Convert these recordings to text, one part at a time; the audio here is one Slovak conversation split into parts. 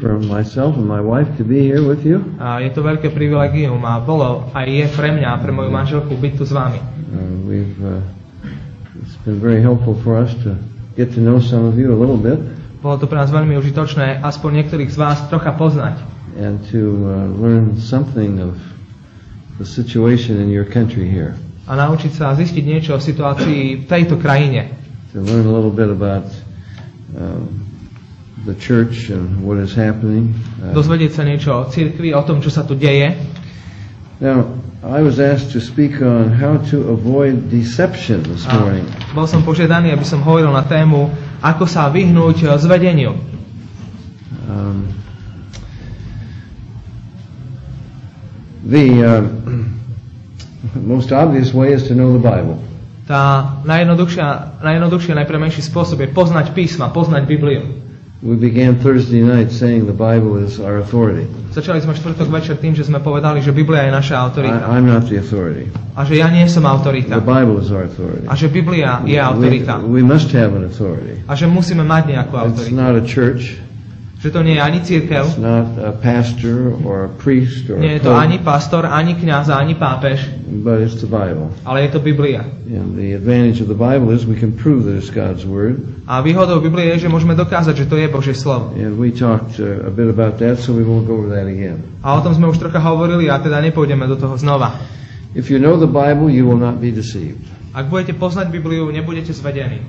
for myself and my wife to be here with you. A je to veľké privilegium a bolo aj je pre mňa a pre moju manželku byť tu s vami. Uh, we've uh, it's been very helpful for us to get to know some of you a little bit Bolo to pre nás veľmi užitočné aspoň niektorých z vás trocha poznať and to uh, learn something of the situation in your country here. a naučiť sa zistiť niečo o situácii v tejto krajine. To learn a little bit about um, the church and what is happening. Uh, Dozvedieť sa niečo o cirkvi, o tom, čo sa tu deje. now, I was asked to speak on how to avoid deception this A morning. bol som požiadaný, aby som hovoril na tému, ako sa vyhnúť eh, zvedeniu. Um, the uh, most obvious way is to know the Bible. Tá najjednoduchšia, najjednoduchšia, najpremejší spôsob je poznať písma, poznať Bibliu. We began Thursday night saying the Bible is our authority. Začali sme štvrtok večer tým, že sme povedali, že Biblia je naša autorita. I, I'm not the authority. A že ja nie som autorita. The Bible is our authority. A že Biblia je We, autorita. we must have an authority. A že musíme mať nejakú It's autoritu. not a church. Že to nie je ani církev, It's not a pastor or a priest or nie je to ani pastor, ani kňaz, ani pápež, but it's the Bible. ale je to Biblia. And the advantage of the Bible is we can prove that it's God's Word. A výhodou Biblie je, že môžeme dokázať, že to je Božie slovo. And we talked uh, a bit about that, so we won't go over that again. A o tom sme už trocha hovorili a teda nepôjdeme do toho znova. If you know the Bible, you will not be deceived. Ak budete poznať Bibliu, nebudete zvedení.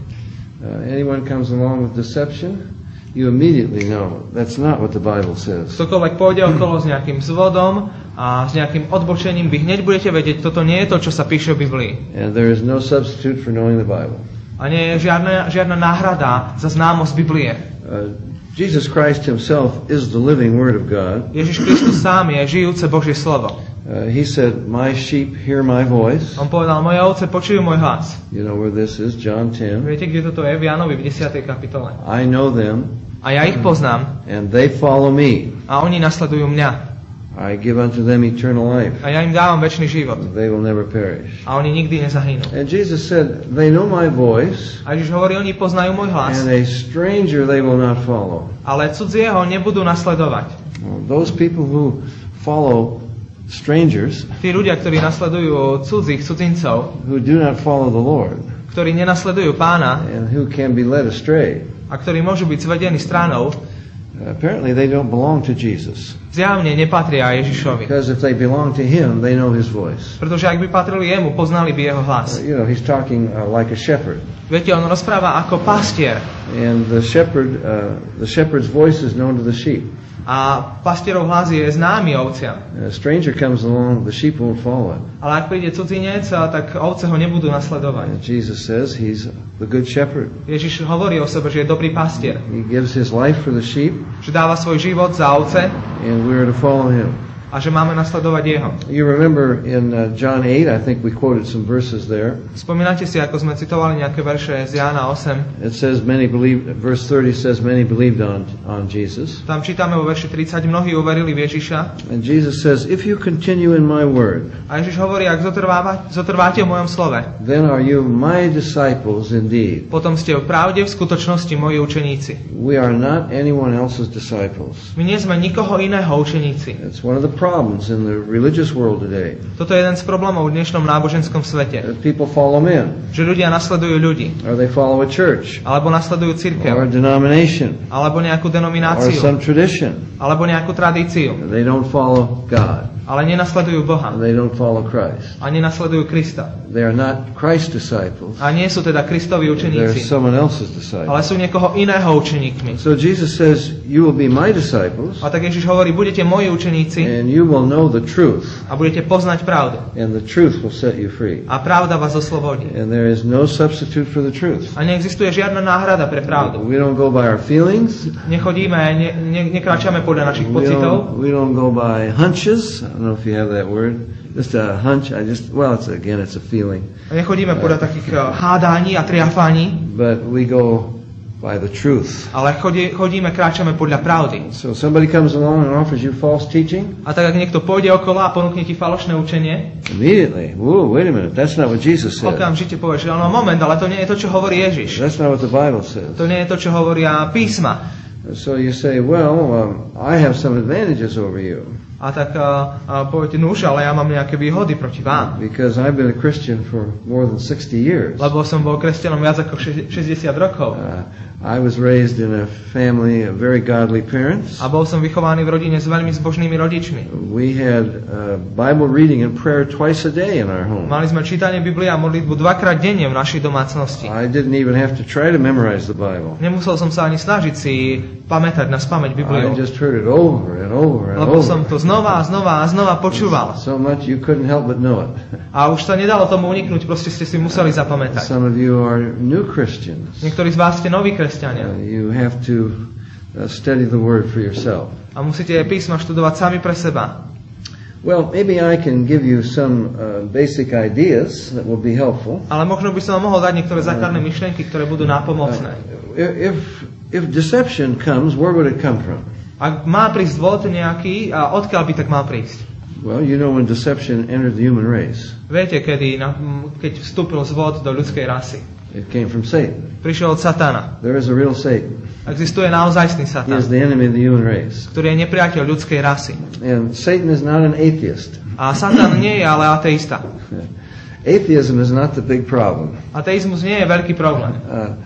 Uh, anyone comes along with deception, you immediately know that's not what the Bible says. Ktokoľvek pôjde okolo s nejakým zvodom a s nejakým odbočením, vy hneď budete vedieť, toto nie je to, čo sa píše v Biblii. And there is no substitute for knowing the Bible. A nie je žiadna, žiadna náhrada za známosť Biblie. Uh, Jesus Christ himself is the living Word of God. Ježiš Kristus sám je žijúce Božie slovo. Uh, he said, My sheep hear my voice. On povedal, moje ovce počujú môj hlas. You know where this is, John 10. Viete, kde toto je? V Jánovi v 10. kapitole. I know them, A ja ich poznám and they follow me. a oni nasledujú mňa. I give unto them eternal life. A ja im dávam väčší život. They will never perish. A oni nikdy nezahynú. And Jesus said, They know my voice, A Ježiš hovorí, oni poznajú môj hlas, and a stranger they will not follow. ale cudzieho nebudú nasledovať. Well, those people who follow strangers, Tí ľudia, ktorí nasledujú cudzích, cudzincov, who do not follow the Lord, ktorí nenasledujú pána and who can be led astray, a ktorí môžu byť zvedení stranou, apparently they don't belong to Jesus. zjavne nepatria Ježišovi. Because if they belong to Him, they know His voice. Pretože ak by patrili jemu, poznali by jeho hlas. you know, He's talking uh, like a shepherd. Viete, on rozpráva ako pastier. And the shepherd, uh, the shepherd's voice is known to the sheep. A pastierov hlas je známy ovciam. A stranger comes along, the sheep won't follow him. Ale ak príde cudzinec, tak ovce ho nebudú nasledovať. And Jesus says He's the good shepherd. Ježiš hovorí o sebe, že je dobrý pastier. He gives His life for the sheep, Že dáva svoj život za ovce and we are to follow Him. A že máme nasledovať jeho. You remember in uh, John 8, I think we quoted some verses there. Spomínate si, ako sme citovali nejaké verše z Jána 8. It says many believed, verse 30 says many believed on, on Jesus. Tam čítame vo verši 30, mnohí uverili v Ježiša. And Jesus says, if you continue in my word, A Ježiš hovorí, ak zotrváte v mojom slove, then are you my disciples indeed. potom ste v pravde, v skutočnosti moji učeníci. We are not anyone else's disciples. My nie sme nikoho iného učeníci. It's one of the problems in the religious world today. Toto je jeden z problémov v dnešnom náboženskom svete. People follow men, Že ľudia nasledujú ľudí, or they follow a church, alebo nasledujú or a církev, denomination, alebo nejakú or denomináciu, some tradition. alebo nejakú tradíciu, They don't follow God. Ale nenasledujú Boha They don't follow Christ. a nenasledujú Krista. They are not Christ's disciples. A nie sú teda Kristovi They're učeníci, someone else's ale disciples. sú niekoho iného učeníkmi. So Jesus says, You will be my disciples, A tak Ježiš hovorí, budete moji učeníci and you will know the truth, a budete poznať pravdu. and the truth will set you free. A pravda vás oslobodí. And there is no substitute for the truth. A neexistuje žiadna náhrada pre pravdu. We don't go by our feelings. Nechodíme, ne, ne, nekráčame podľa našich We pocitov. don't, we don't go by hunches. I don't know if you have that word. Just a hunch. I just, well, it's again, it's a feeling. Nechodíme podľa takých eh, hádaní a triafaní, But we go by the truth. ale chodí, chodíme, kráčame podľa pravdy. So somebody comes along and offers you false teaching. A tak ak niekto pôjde okolo a ponúkne ti falošné učenie, Immediately, whoa, wait a minute. That's not what Jesus said. okamžite povieš, no moment, ale to nie je to, čo hovorí Ježiš. That's not what the Bible says. To nie je to, čo hovoria písma. So you say, well, um, I have some advantages over you A tak uh, poviete, no už, ale ja mám nejaké výhody proti vám. because I've been a Christian for more than 60 years. Lebo som bol kresťanom viac ako še- 60 rokov. Uh, I was raised in a family of very godly parents. A bol som vychovaný v rodine s veľmi zbožnými rodičmi. We had uh, Bible reading and prayer twice a day in our home. Mali sme čítanie Biblie a modlitbu dvakrát denne v našej domácnosti. I didn't even have to try to memorize the Bible. Nemusel som sa ani snažiť si pamätať na spameť I Bibliu. just heard it over and over and Lebo som to over. Znova a znova a znova počúval. So much you couldn't help but know it. A už sa nedalo tomu uniknúť, proste ste si museli zapamätať. Some of you are new Christians. Niektorí z vás ste noví Uh, kresťania you have to uh, study the Word for yourself. a musíte písma študovať sami pre seba. Well, maybe I can give you some uh, basic ideas that will be helpful. Ale možno by som vám mohol dať niektoré základné myšlienky, ktoré budú nápomocné. Uh, if if deception comes, where would it come from? Ak má prísť vod nejaký, a odkiaľ by tak mal prísť? Well, you know when deception entered the human race, Viete, kedy, na, keď vstúpil zvod do ľudskej rasy? it came from Satan. Prišiel od Satana. There is a real Satan. Existuje naozajstný He Satan, is the enemy of the human race. ktorý je nepriateľ ľudskej rasy. And Satan is not an atheist. A Satan nie je ale ateista. Atheism is not the big problem. Ateizmus nie je veľký problém. Uh,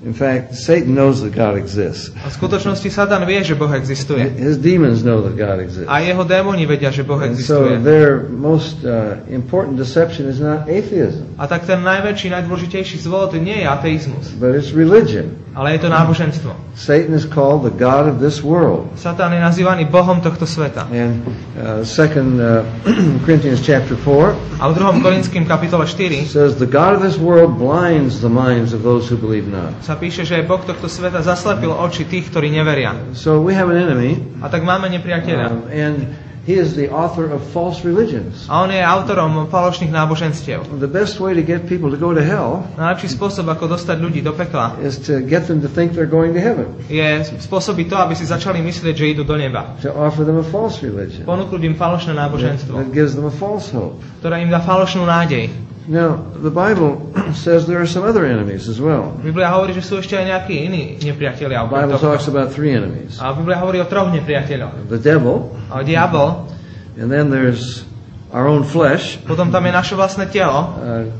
in fact, Satan knows that God exists. A v skutočnosti Satan vie, že Boh existuje. His demons know that God exists. A jeho démoni vedia, že Boh And so existuje. their most uh, important deception is not atheism, A tak ten najväčší, najdôležitejší zvod nie je ateizmus, but it's religion. ale je to náboženstvo. Satan is called the God of this world. Satan je nazývaný Bohom tohto sveta. And uh, Second uh, Corinthians chapter four A v 2. Korinským kapitole 4 says, "The God of this world blinds the minds of those who believe not." Sa píše, že Boh tohto sveta zaslepil oči tých, ktorí neveria. So we have an enemy, A tak máme nepriateľa. um, and he is the author of false religions. A on je autorom falošných náboženstiev. The best way to get people to go to hell Najlepší spôsob, ako dostať ľudí do pekla, is to get them to think they're going to heaven, je spôsobiť to, aby si začali myslieť, že idú do neba. to offer them a false religion Ponúknuť im falošné náboženstvo, that gives them a false hope. ktoré im dá falošnú nádej. Now, the Bible says there are some other enemies as well. Biblia hovorí, že sú ešte aj nejakí iní nepriatelia. The Bible talks about three enemies A Biblia hovorí o troch nepriateľoch. the devil, A diabol, and then there's our own flesh. potom tam je naše vlastné telo. Uh,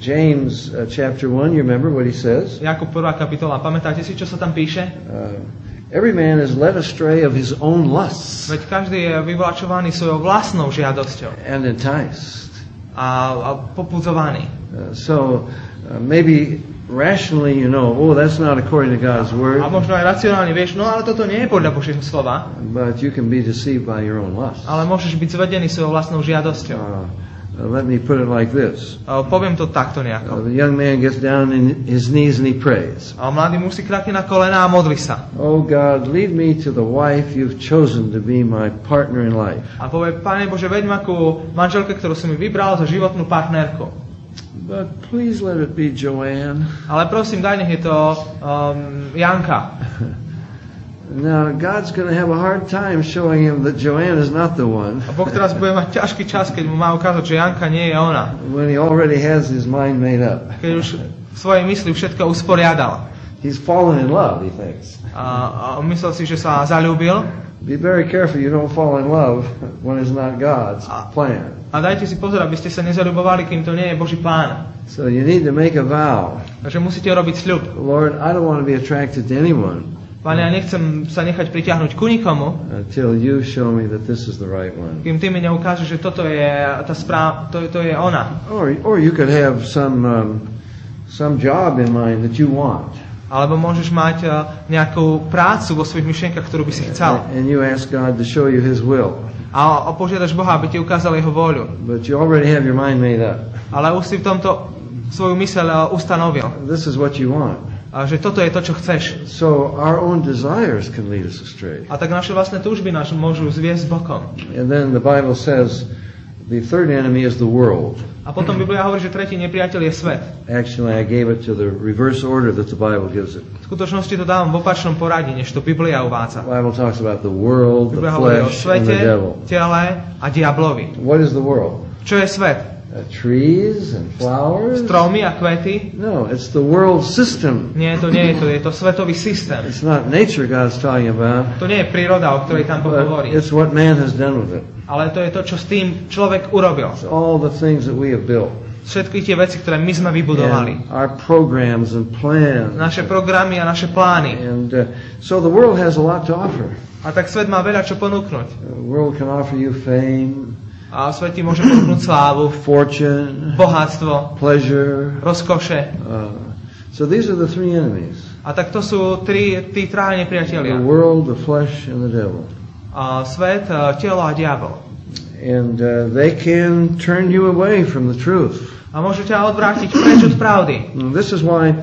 James uh, chapter 1, you remember what he says? Jakub 1. kapitola. Pamätáte si, čo sa tam píše? Uh, every man is led astray of his own lusts Veď každý je vyvlačovaný svojou vlastnou žiadosťou and enticed. A, a popudzovaný. Uh, so uh, maybe rationally you know, oh, that's not according to God's word, A možno aj racionálne vieš, no ale toto nie je podľa Božieho slova, but you can be deceived by your own lust. ale môžeš byť zvedený svojou vlastnou žiadosťou. Uh, uh, let me put it like this. A poviem to takto Uh, nejako. the young man gets down on his knees and he prays. A mladý muž si krakne na kolena a modli sa. Oh God, lead me to the wife you've chosen to be my partner in life. A povie, Pane Bože, veď ma ku manželke, ktorú si mi vybral za životnú partnerku. But please let it be Joanne. Ale prosím, daj nech je to um, Janka. Now, God's going to have a hard time showing him that Joanne is not the one A Boh teraz bude mať ťažký čas, keď mu má ukázať, že Janka nie je ona. when he already has his mind made up. Keď už v svojej mysli všetko usporiadal. He's fallen in love, he thinks. A, a myslel si, že sa zalúbil. Be very careful you don't fall in love when it's not God's plan. A dajte si pozor, aby ste sa nezalúbovali, kým to nie je Boží plán. So you need to make a vow. Takže musíte robiť sľub. Lord, I don't want to be attracted to anyone Pane, ja nechcem sa nechať pritiahnuť ku nikomu, until you show me that this is the right one. kým ty mi neukážeš, že toto je tá správ, to, to je ona. Or, or you could have some, um, some job in mind that you want. Alebo môžeš mať uh, nejakú prácu vo svojich myšlienkach, ktorú by si chcel. And you ask God to show you His will. A a požiadaš Boha, aby ti ukázal jeho vôľu. But you already have your mind made up. Ale už si v tomto svoju myseľ uh, ustanovil. This is what you want. A že toto je to, čo chceš. So our own desires can lead us astray. A tak naše vlastné túžby nás môžu zviesť bokom. And then the Bible says the third enemy is the world. A potom Biblia hovorí, že tretí nepriateľ je svet. Actually, I gave it to the reverse order that the Bible gives it. V skutočnosti to dávam v opačnom poradí, než to Biblia The uvádza. Bible talks about the world, the Biblia hovorí o flesh, and the devil. tele a diablovi. What is the world? Čo je svet? Uh, trees and flowers. stromy a kvety. No, it's the world system. Nie, to nie je to, je to svetový systém. It's not nature God's talking about, To nie je príroda, o ktorej tam Boh hovorí. it's what man has done with it. Ale to je to, čo s tým človek urobil. It's all the things that we have built. Všetky tie veci, ktoré my sme vybudovali. Our programs and plans. Naše programy a naše plány. And uh, so the world has a lot to offer. A tak svet má veľa čo ponúknuť. The world can offer you fame, A svet ti môže ponúknuť slávu, fortune, bohatstvo, pleasure. rozkoše. Uh, so these are the three enemies. A tak to sú tri, tí traja The nepriatelia. world, the flesh, and the devil. A svet, a telo a diabol. And uh, they can turn you away from the truth. A môžu ťa odvrátiť preč od pravdy. And this is why uh,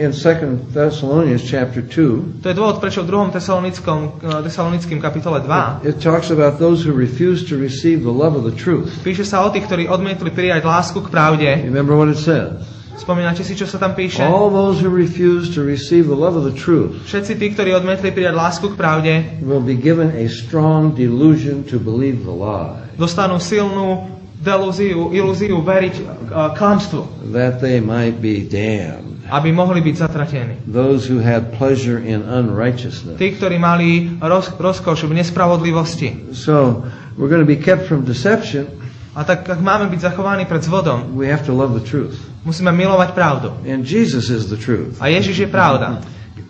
in 2 Thessalonians chapter 2, To je dôvod, prečo v 2. Tesalonickom, eh, Tesalonickým kapitole 2 it talks about those who refuse to receive the love of the truth. píše sa o tých, ktorí odmietli prijať lásku k pravde. Remember what it says? Spomínate si, čo sa tam píše? All those who refuse to receive the love of the truth Všetci tí, ktorí odmietli prijať lásku k pravde, will be given a strong delusion to believe the lie, dostanú silnú delúziu, ilúziu veriť uh, klamstvu, that they might be damned. Aby mohli byť zatratení. Those who had pleasure in unrighteousness. Tí, ktorí mali roz, rozkoš v nespravodlivosti. So we're going to be kept from deception. A tak, ak máme byť zachovaní pred zvodom, We have to love the truth. musíme milovať pravdu. And Jesus is the truth. A Ježiš je pravda.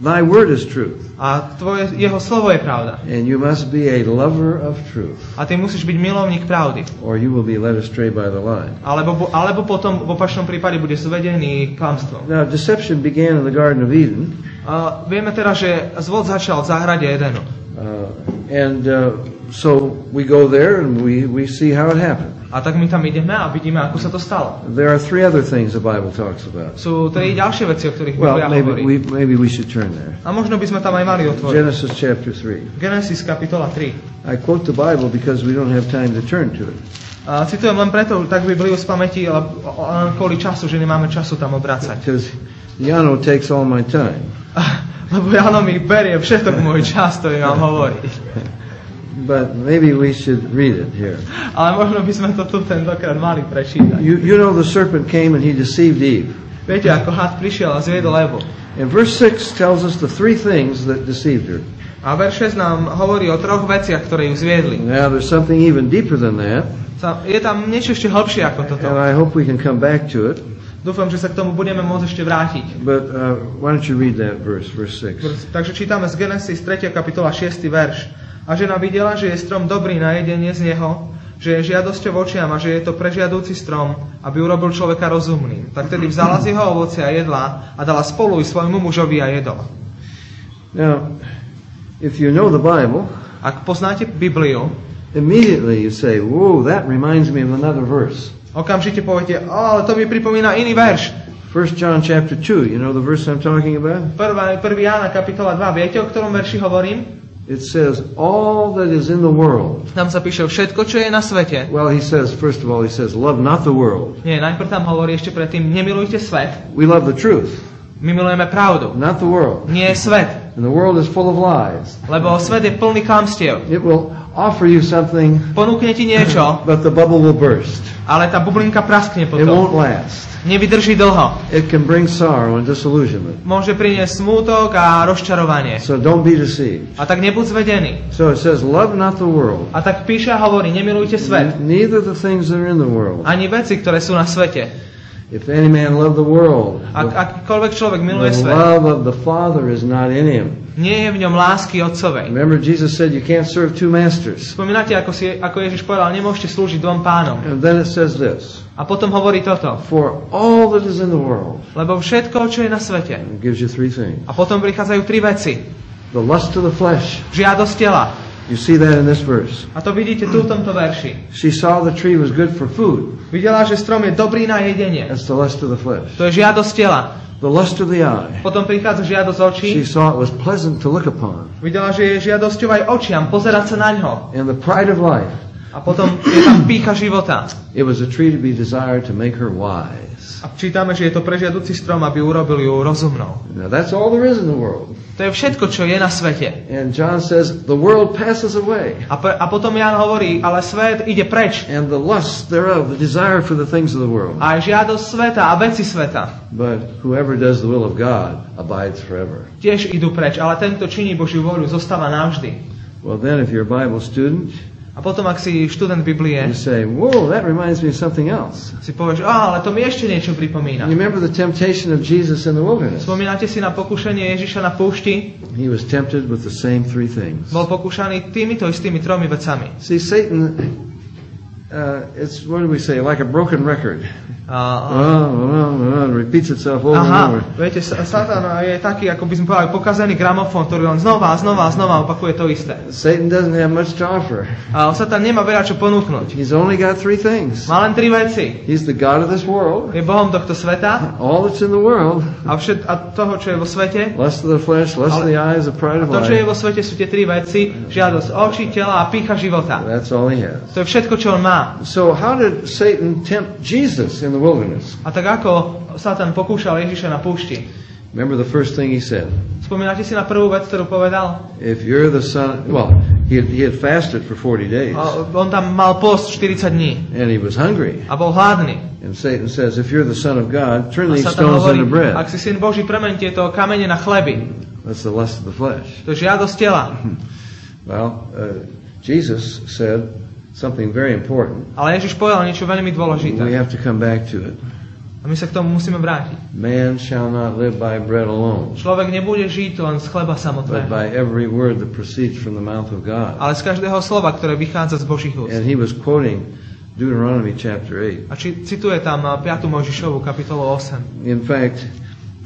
Thy word is truth. A tvoje, jeho slovo je pravda. And you must be a lover of truth, A ty musíš byť milovník pravdy. or you will be led astray by the lie. Alebo, alebo potom v opačnom prípade bude zvedený klamstvom. Now, deception began in the Garden of Eden, A vieme teda, že zvod začal v záhrade Edenu. uh, and uh, so we go there and we, we see how it happened. A tak my tam ideme a vidíme, ako sa to stalo. There are three other things the Bible talks about. Sú tri ďalšie veci, o ktorých Well, Biblia maybe hovorí. we, maybe we should turn there. A možno by sme tam aj mali otvoriť. Genesis chapter 3. Genesis kapitola 3. I quote the Bible because we don't have time to turn to it. A citujem len preto tak Bibliu z pamäti, ale len kvôli času, že nemáme času tam obracať. Because Yano takes all my time. Lebo Jano mi berie všetok môj čas, ktorý mám hovoriť. But maybe we should read it here. Ale možno by sme to tu tentokrát mali prečítať. You, you know the serpent came and he deceived Eve. Viete, ako had prišiel a zviedol Evu. And verse 6 tells us the three things that deceived her. A verš 6 nám hovorí o troch veciach, ktoré ju zviedli. Now there's something even deeper than that, Je tam niečo ešte hlbšie ako toto. and I hope we can come back to it. Dúfam, že sa k tomu budeme môcť ešte vrátiť. But uh, why don't you read that verse, verse 6? Takže čítame z Genesis 3. kapitola 6. verš. A žena videla, že je strom dobrý na jedenie z neho, že je žiadosťou očiam a že je to prežiadúci strom, aby urobil človeka rozumným. Tak tedy vzala z jeho ovocia a jedla a dala spolu i svojmu mužovi a jedol. Now, if you know the Bible, Ak poznáte Bibliu, immediately you say, Whoa, that reminds me of another verse. okamžite poviete, ale to mi pripomína iný verš. 1 John chapter 2, you know the verse I'm talking about? 1. 1. Jána kapitola 2, viete, o ktorom verši hovorím? It says, All that is in the world. Tam sa píše všetko, čo je na svete. Well, he says, first of all, he says, Love not the world. Nie, najprv tam hovorí ešte predtým, nemilujte svet. We love the truth, My milujeme pravdu, not the world. nie svet. And the world is full of lies. Lebo svet je plný klamstiev. It will offer you something, Ponúkne ti niečo, but the bubble will burst. ale tá bublinka praskne It won't potom. last. Nevydrží dlho. It can bring sorrow and disillusionment. Môže priniesť smútok a rozčarovanie. So don't be deceived. A tak nebuď zvedený. So it says, Love not the world, A tak píše a hovorí, nemilujte svet. neither the things that are in the world. Ani veci, ktoré sú na svete. If any man love the world, Ak akýkoľvek človek miluje the svet, love of the Father is not in him. nie je v ňom lásky otcovej. Remember, Jesus said you can't serve two masters. Spomínate, ako, si, ako Ježiš povedal, nemôžete slúžiť dvom pánom. And then it says this A potom hovorí toto. For all that is in the world, Lebo všetko, čo je na svete. gives you three things A potom prichádzajú tri veci. the lust of the flesh. Žiadosť tela. You see that in this verse. A to vidíte tu v tomto verši. She saw the tree was good for food. Videla, že strom je dobrý na jedenie. That's the lust of the flesh. To je žiadosť tela. The lust of the eye. Potom prichádza žiadosť očí. She saw it was pleasant to look upon. Videla, že je žiadosťou aj očiam pozerať sa na ňo. And the pride of life. A potom je tam pícha života. It was a tree to be desired to make her wise. A čítame, že je to prežiaduci strom, aby urobil ju rozumnou. Now that's all there is in the world. To je všetko, čo je na svete. And John says, the world passes away. A, pe- a potom Jan hovorí, ale svet ide preč. And the lust thereof, the desire for the things of the world. A žiadosť sveta a veci sveta But whoever does the will of God abides forever. tiež idú preč. Ale ten, kto činí Božiu voľu, zostáva navždy. Well, then, if you're a Bible student, A potom, ak si študent Biblie, you say, Whoa, that reminds me of something else. si povieš, a, ale to mi ešte niečo pripomína. You remember the temptation of Jesus in the wilderness? Spomínate si na pokušenie Ježiša na púšti? He was tempted with the same three things. Bol pokúšaný týmito istými tromi vecami. See, Satan, uh, it's, what do we say, like a broken record. Oh, oh, oh, repeats itself over and aha, over. viete, sa- Satan je taký, ako by sme povedali, pokazený gramofón, ktorý len znova a znova a znova opakuje to isté. Satan doesn't have much to offer. A Satan nemá veľa čo ponúknuť. He's only got three things. Má len tri veci. He's the God of this world. Je Bohom tohto sveta All that's in the world, a, všet, a toho, čo je vo svete. lust of the flesh, lust of the eyes, the pride of to, čo je life. vo svete, sú tie tri veci. Žiadosť očí, tela a pícha života. That's all he has. To je všetko, čo on má. So how did Satan tempt Jesus in the wilderness? A tak ako Satan pokúšal Ježiša na púšti. Remember the first thing he said. Spomínate si na prvú vec, ktorú povedal? If you're the son, well, he had, he had fasted for 40 days A On tam mal post 40 dní and he was hungry. a bol hladný. And Satan says, if you're the son of God, turn these stones hovorí, into bread. ak si syn Boží, premeň tieto kamene na chleby. That's the lust of the flesh. To je žiadosť tela. Well, uh, Jesus said something very important. Ale Ježiš povedal niečo veľmi We dôležité. have to come back to it. A my sa k tomu musíme vrátiť. Man shall not live by bread alone, Človek nebude žiť len z chleba but samotného, by every word that proceeds from the mouth of God. ale z každého slova, ktoré vychádza z Božích úst. And he was quoting Deuteronomy chapter 8. A či, cituje tam a, 5. Mojžišovu kapitolu 8. In fact,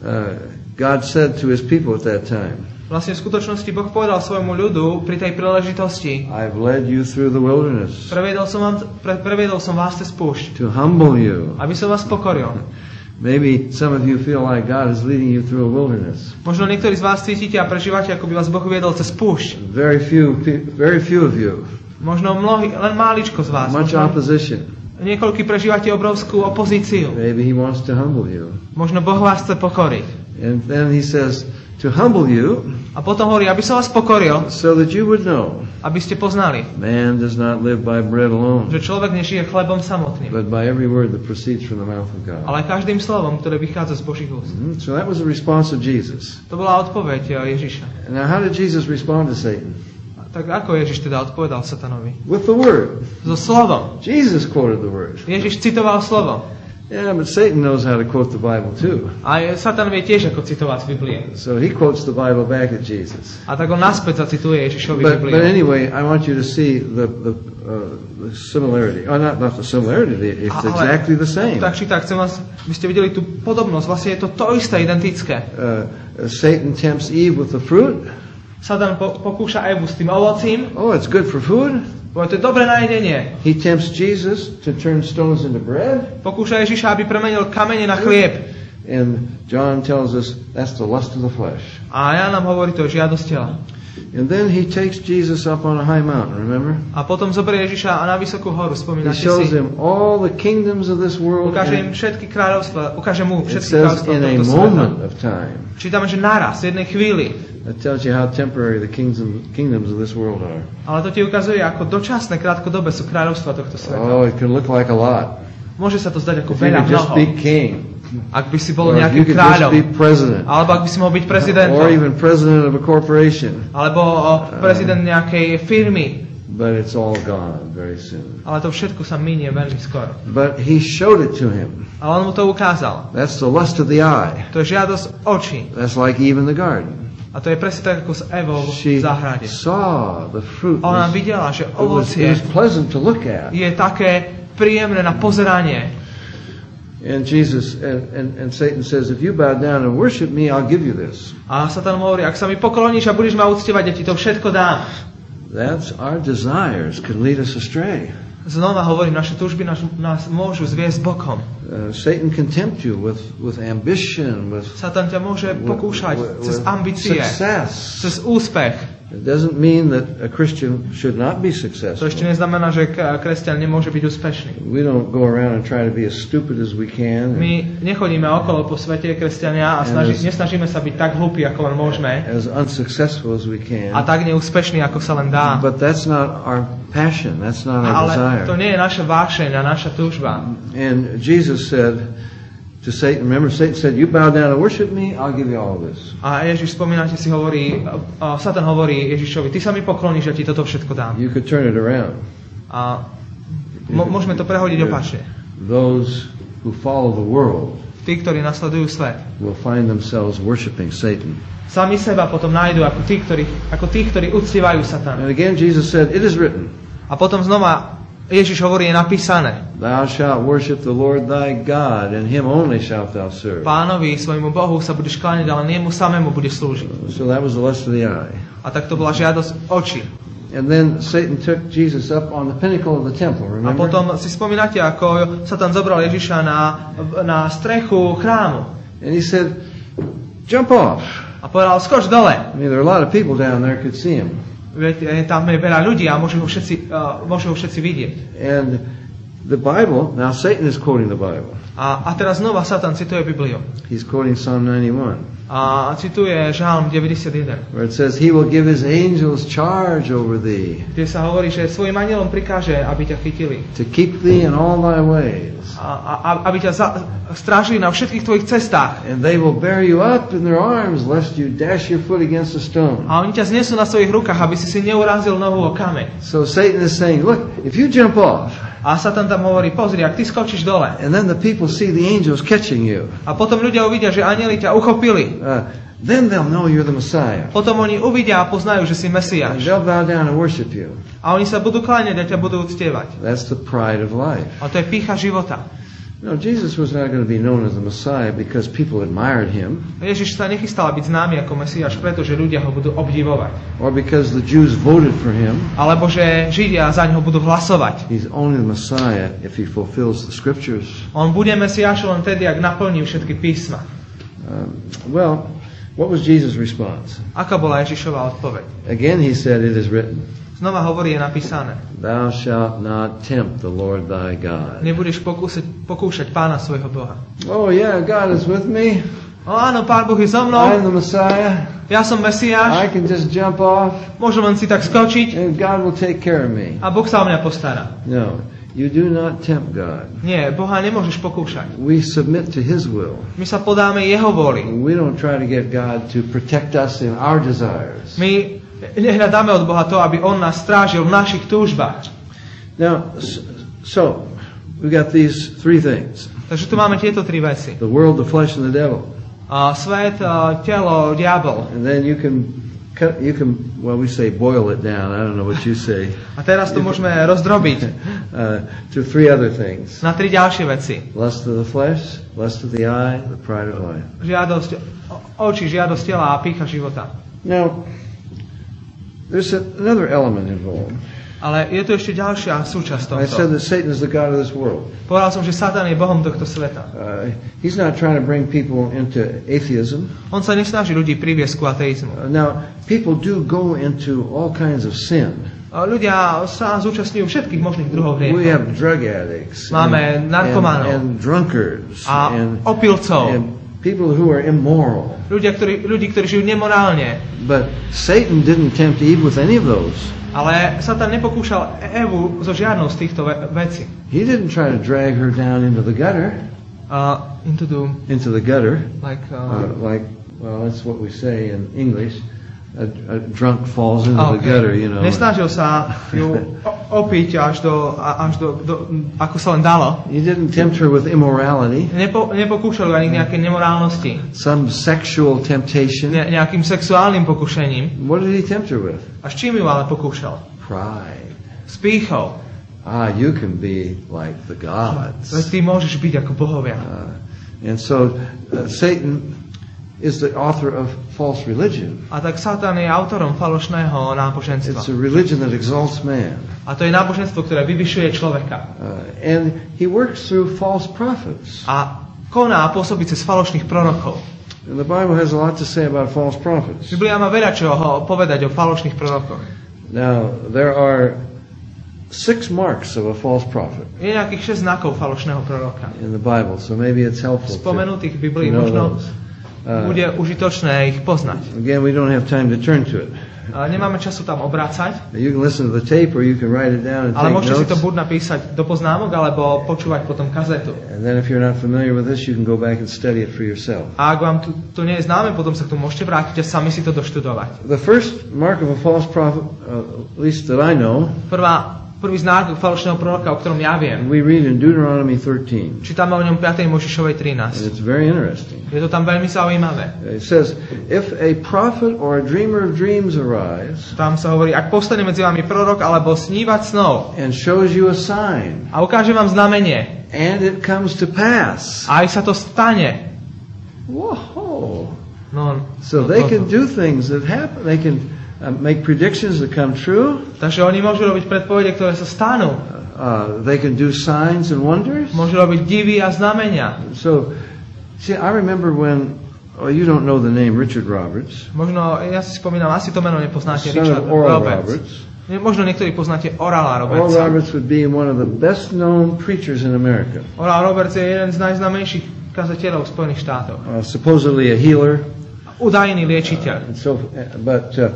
uh, God said to his people at that time, Vlastne v skutočnosti Boh povedal svojmu ľudu pri tej príležitosti, I've led you through the wilderness previedol som, vám, pre, previedol som vás cez púšť, to humble you. aby som vás pokoril. Maybe some of you feel like God is leading you through a wilderness. Možno niektorí z vás cítite a prežívate, ako by vás Boh viedol cez púšť. Very few, very few of you, Možno mnohí, len máličko z vás. much Možno opposition. niekoľkí prežívate obrovskú opozíciu. Maybe He wants to humble you. Možno Boh vás chce pokoriť. And then He says, to humble you A potom hovorí, aby som vás pokoril, so that you would know aby ste poznali, man does not live by bread alone, že človek nežije chlebom samotným, but by every word that proceeds from the mouth of God. ale každým slovom, ktoré vychádza z Božích úst. Mhm. So that was the response of Jesus. To bola odpoveď eh, Ježiša. Now, how did Jesus respond to Satan? Tak ako Ježiš teda odpovedal Satanovi? With the word. So slovom. Jesus quoted the word. Ježiš citoval slovo. Yeah, but Satan knows how to quote the Bible too. A Satan vie tiež ako citovať z Biblie. So he quotes the Bible back at Jesus. A tak on naspäť zacituje Ježišovi But, Bibliu. but anyway, I want you to see the, the, uh, the similarity. Oh, not, not the similarity, it's Ale- exactly the same. Tak či tak, chcem vás, by ste videli tú podobnosť. Vlastne je to to isté, identické. Uh, uh, Satan tempts Eve with the fruit. Satan po, pokúša Evu s tým ovocím, Oh, it's good for food. Povie, to dobré na jedenie. He tempts Jesus to turn stones into bread. Pokúša Ježiša, aby premenil kamene na chlieb. And John tells us that's the lust of the flesh. A ja nám hovorí to je žiadosť tela. And then he takes Jesus up on a high mountain, remember? A potom zoberie Ježiša na vysokú horu, He spomínate shows si. him all the kingdoms of this world. Ukáže im všetky kráľovstva, ukáže mu všetky says kráľovstva in a moment of time. Čítame, že naraz, v jednej chvíli. That tells you how temporary the kingdoms, kingdoms of this world are. Ale to ti ukazuje, ako dočasné, krátkodobé sú kráľovstva tohto sveta. Oh, it can look like a lot. Môže sa to zdať ako veľa could just mnoho. be king, Ak by si bol or nejakým kráľom, alebo ak by si mohol byť or prezidentom, even president of a corporation. alebo prezident nejakej firmy. But it's all gone very soon. Ale to všetko sa minie veľmi skoro. But he showed it to him. Ale on mu to ukázal. That's the lust of the eye. To je žiadosť očí. That's like Eve in the garden. A to je presne tak, ako s Evou v záhrade. saw the fruit. Ona videla, že ovocie je také príjemné na pozeranie. And Jesus and, and, and Satan says, if you bow down and worship me, I'll give you this. A Satan hovorí, ak sa mi pokloníš a budeš ma uctievať, ja ti to všetko dám. That's our desires can lead us astray. Znova hovorím, naše túžby nás, nás môžu zviesť bokom. Uh, Satan can tempt you with, with ambition, with, Satan ťa môže with, pokúšať with- cez with ambície, success. cez úspech. It doesn't mean that a Christian should not be To successful. ešte neznamená, že kresťan nemôže byť úspešný. We don't go around and try to be as stupid as we can, My nechodíme okolo po svete, kresťania, a snaži, nesnažíme sa byť tak hlúpi, ako len môžeme, as unsuccessful as we a can. tak neúspešní, ako sa len dá. But that's not our passion. That's not our Ale to desire. nie je naša vášeň a naša túžba. And Jesus said to Satan, remember Satan said, you bow down and worship me, I'll give you all this. A Ježiš, spomínate si, hovorí, a Satan hovorí Ježišovi, ty sa mi pokloníš, ja ti toto všetko dám. You could turn it around. A mo- môžeme to prehodiť opačne. Those who follow the world Tí, ktorí nasledujú svet, will find themselves worshiping Satan. sami seba potom nájdu ako tí, ktorí, ako tí, ktorí uctievajú Satana. And again, Jesus said, It is written, A potom znova Ježiš hovorí, je napísané. Thou shalt worship the Lord thy God, and him only shalt thou serve. Pánovi, svojmu Bohu sa budeš kláňať, ale jemu samému budeš slúžiť. So that was the lust of the eye. A tak to bola žiadosť očí. And then Satan took Jesus up on the pinnacle of the temple, A remember? potom si spomínate, ako Satan zobral Ježiša na, na strechu chrámu. And he said, Jump off. A povedal, skoč dole. I mean, there are a lot of people down there could see him. Veď eh, tam je veľa ľudí a môžu ho všetci, uh, môžu ho všetci vidieť. And the Bible, now Satan is quoting the Bible. A, a teraz znova Satan cituje Bibliu. He's quoting Psalm 91, A cituje Žálm 91, where it says, He will give His angels charge over thee, kde sa hovorí, že svojim anielom prikáže, aby ťa chytili. to keep thee in all thy ways. A, aby ťa za, strážili na všetkých tvojich cestách. And they will bear you up in their arms, lest you dash your foot against a stone. A oni ťa znesú na svojich rukách, aby si si neurazil nohu o kameň. So Satan is saying, Look, if you jump off, A Satan tam hovorí, pozri, ak ty skočíš dole. and then the people see the angels catching you, A potom ľudia uvidia, že anieli ťa uchopili. uh, then they'll know you're the Messiah. Potom oni uvidia a poznajú, že si And Mesiáš. they'll bow down and worship you. A oni sa budú kláňať a ťa budú uctievať. That's the pride of life. A to je pícha života. No, Jesus was not going to be known as the Messiah because people admired him Ježiš sa nechystal byť známy ako Mesiáš, pretože ľudia ho budú obdivovať. or because the Jews voted for him. Alebo že Židia za ňo budú hlasovať. He's only the Messiah if he fulfills the scriptures. On bude Mesiášom len tedy, ak naplní všetky písma. Um, well, what was Jesus' response? Aká bola Ježišová odpoveď? Again, he said, It is written, Znova hovorí, je napísané. Thou shalt not tempt the Lord thy God. Nebudeš pokúsať, pokúšať pána svojho Boha. Oh, yeah, God is with me. O áno, pán Boh je so I'm mnou, the Messiah. ja som I Mesiáš, can just jump off môžem len si tak skočiť and God will take care of me. a Boh sa o mňa postará. No, you do not tempt God. Nie, Boha nemôžeš pokúšať. We submit to his will. My sa podáme Jeho voli. We don't try to get God to protect us in our desires. My nehľadáme od Boha to, aby On nás strážil v našich túžbách. Now, so, we've got these three things. Takže tu máme tieto tri veci. The world, the flesh, and the devil. A svet, telo, diabol. And then you can you can, well, we say boil it down. I don't know what you say. A teraz to môžeme rozdrobiť Uh, to three other things. na tri ďalšie veci. Lust of the flesh, lust of the eye, the pride of life. Žiadosť očí, žiadosť tela a pícha života. Now, there's another element involved. Ale je tu ešte ďalšia súčasť I said tohto. that Satan is the God of this world. Povedal som, že Satan je Bohom tohto sveta. Uh, he's not trying to bring people into atheism. On sa nesnaží ľudí priviesť ku ateizmu. Uh, now, people do go into all kinds of sin. Ľudia sa zúčastňujú všetkých možných druhov We hriechov. have drug addicts Máme narkomanov. and, and drunkards A opilcov. and people who are immoral. Ľudia, ktorí, ľudí, ktorí žijú nemorálne. But Satan didn't tempt Eve with any of those. Ale Satan nepokúšal Evu so žiadnou z týchto ve- vecí. He didn't try to drag her down into the gutter, Uh, into the, into the gutter, like, uh, uh, like, well, that's what we say in English. A, a drunk falls into the okay. gutter, you know. Nesnažil sa ju opiť až do, až do, do, ako sa len dalo. He didn't tempt her with immorality, Nepo, nepokúšal ju ani k nejakej nemorálnosti, some sexual temptation. ne, nejakým sexuálnym pokušením. What did he tempt her with? A s čím ju ale pokúšal? Pride. S pýchou. Ah, you can be like the gods. Veď ty môžeš byť ako bohovia. Uh, and so uh, Satan is the author of false religion. A tak Satan je autorom falošného náboženstva. It's a religion that exalts man. A to je náboženstvo, ktoré vyvyšuje človeka. Uh, and he works through false prophets. A koná a pôsobí cez falošných prorokov. And the Bible has a lot to say about false prophets. Biblia má veľa čo povedať o falošných prorokoch. Now, there are six marks of a false prophet Je nejakých 6 znakov falošného proroka. in the Bible, so maybe it's helpful Spomenutých v Biblii možno those. Uh, bude užitočné ich poznať. again, we don't have time to turn to it. Ale nemáme času tam obrácať, You can listen to the tape or you can write it down and ale môžete si to buď napísať do poznámok, alebo počúvať potom kazetu. And then if you're not familiar with this, you can go back and study it for yourself. A ak vám tu, to nie je známe, potom sa k tomu môžete vrátiť a sami si to doštudovať. The first mark of a false prophet, uh, at least that I know, Prvá, prvý znak falošného proroka, o ktorom ja viem, we read in Deuteronomy 13. čítame o ňom 5. Možišovej And 13. it's very interesting. Je to tam veľmi zaujímavé. It says, if a prophet or a dreamer of dreams arise Tam sa hovorí, ak povstane medzi vami prorok alebo snívať snov and shows you a sign, a ukáže vám znamenie and it comes to pass. a aj sa to stane. Whoa. No, So no they toto. can do things that happen. They can make predictions that come true. Takže oni môžu robiť predpovede, ktoré sa stanú. Uh, they can do signs and wonders. Môžu robiť divy a znamenia. So, see, I remember when, well, you don't know the name Richard Roberts, Možno, ja si spomínam, asi to meno nepoznáte, Richard Oral Roberts. Roberts. Možno niektorí poznáte Orala Oral Robertsa. Roberts would be one of the best known preachers in America. Oral Roberts je jeden z najznamejších kazateľov v Spojených štátoch. Uh, supposedly a healer. Udajný liečiteľ. And so, but uh,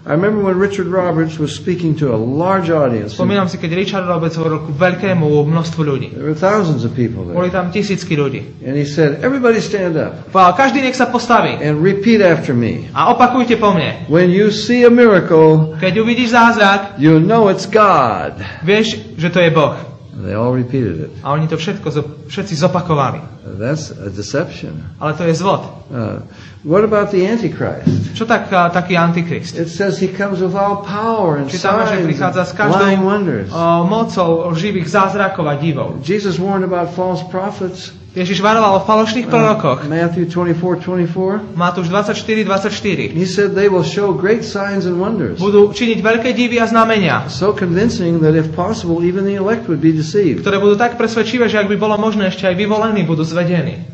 I remember when Richard Roberts was speaking to a large audience. Spomínam si, keď Richard Roberts hovoril ku veľkému množstvu ľudí. There were thousands of people Boli there. tam tisícky ľudí. And he said, Everybody stand up Povedal, každý nech sa postaví and repeat after me. a opakujte po mne. When you see a miracle, Keď uvidíš zázrak, you know it's God. vieš, že to je Boh. They all repeated it. A oni to všetko, všetci zopakovali. That's a deception. Ale to je zvod. Uh, what about the Antichrist? Čo tak, a, taký antikrist? It says he comes with all power and Čítame, že signs prichádza s každou lying wonders. o, mocou živých zázrakov a divov. Jesus warned about false prophets. Ježiš varoval o falošných prorokoch. Matthew 24, 24. Matúš 24, 24. He said they will show great signs and wonders. Budú činiť veľké divy a znamenia, So convincing that if possible, even the elect would be deceived. ktoré budú tak presvedčivé, že ak by bolo možné, ešte aj vyvolení budú zvedení.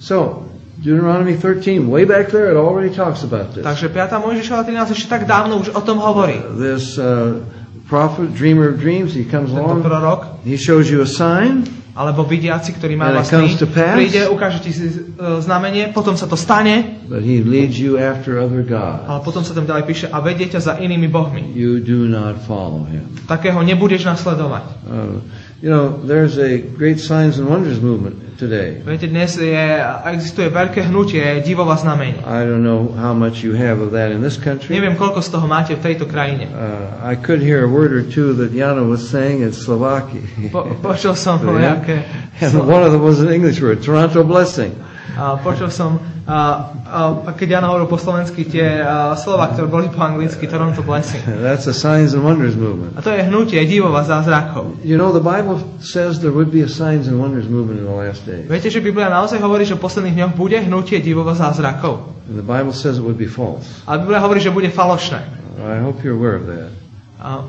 So, Deuteronomy 13, way back there, it already talks about this. Takže 5. Mojžišova 13 ešte tak dávno už o tom hovorí. This uh, prophet, dreamer of dreams, he comes Tento along, prorok, he shows you a sign, alebo vidiaci, ktorý má vlastný, pass. príde, ukáže ti si, e, znamenie, potom sa to stane, but he leads you after other gods. ale potom sa tam ďalej píše a vedie ťa za inými bohmi. You do not follow him. Takého nebudeš nasledovať. Uh, you know, there's a great signs and wonders movement today. Viete, dnes je, existuje veľké hnutie divov znamení. I don't know how much you have of that in this country. Neviem, koľko z toho máte v tejto krajine. Uh, I could hear a word or two that Jana was saying in Slovakia. Po, počul som nejaké... And one of them was an English word, Toronto blessing. A počul som, a, a, keď Jan hovoril po slovensky tie a, slova, ktoré boli po anglicky, Toronto Blessing. That's a signs and wonders movement. A to je hnutie divov a zázrakov. You know, the Bible says there would be a signs and wonders movement in the last days. Viete, že Biblia naozaj hovorí, že v posledných dňoch bude hnutie divov a zázrakov. And the Bible says it would be false. A Biblia hovorí, že bude falošné. I hope you're aware of that. A,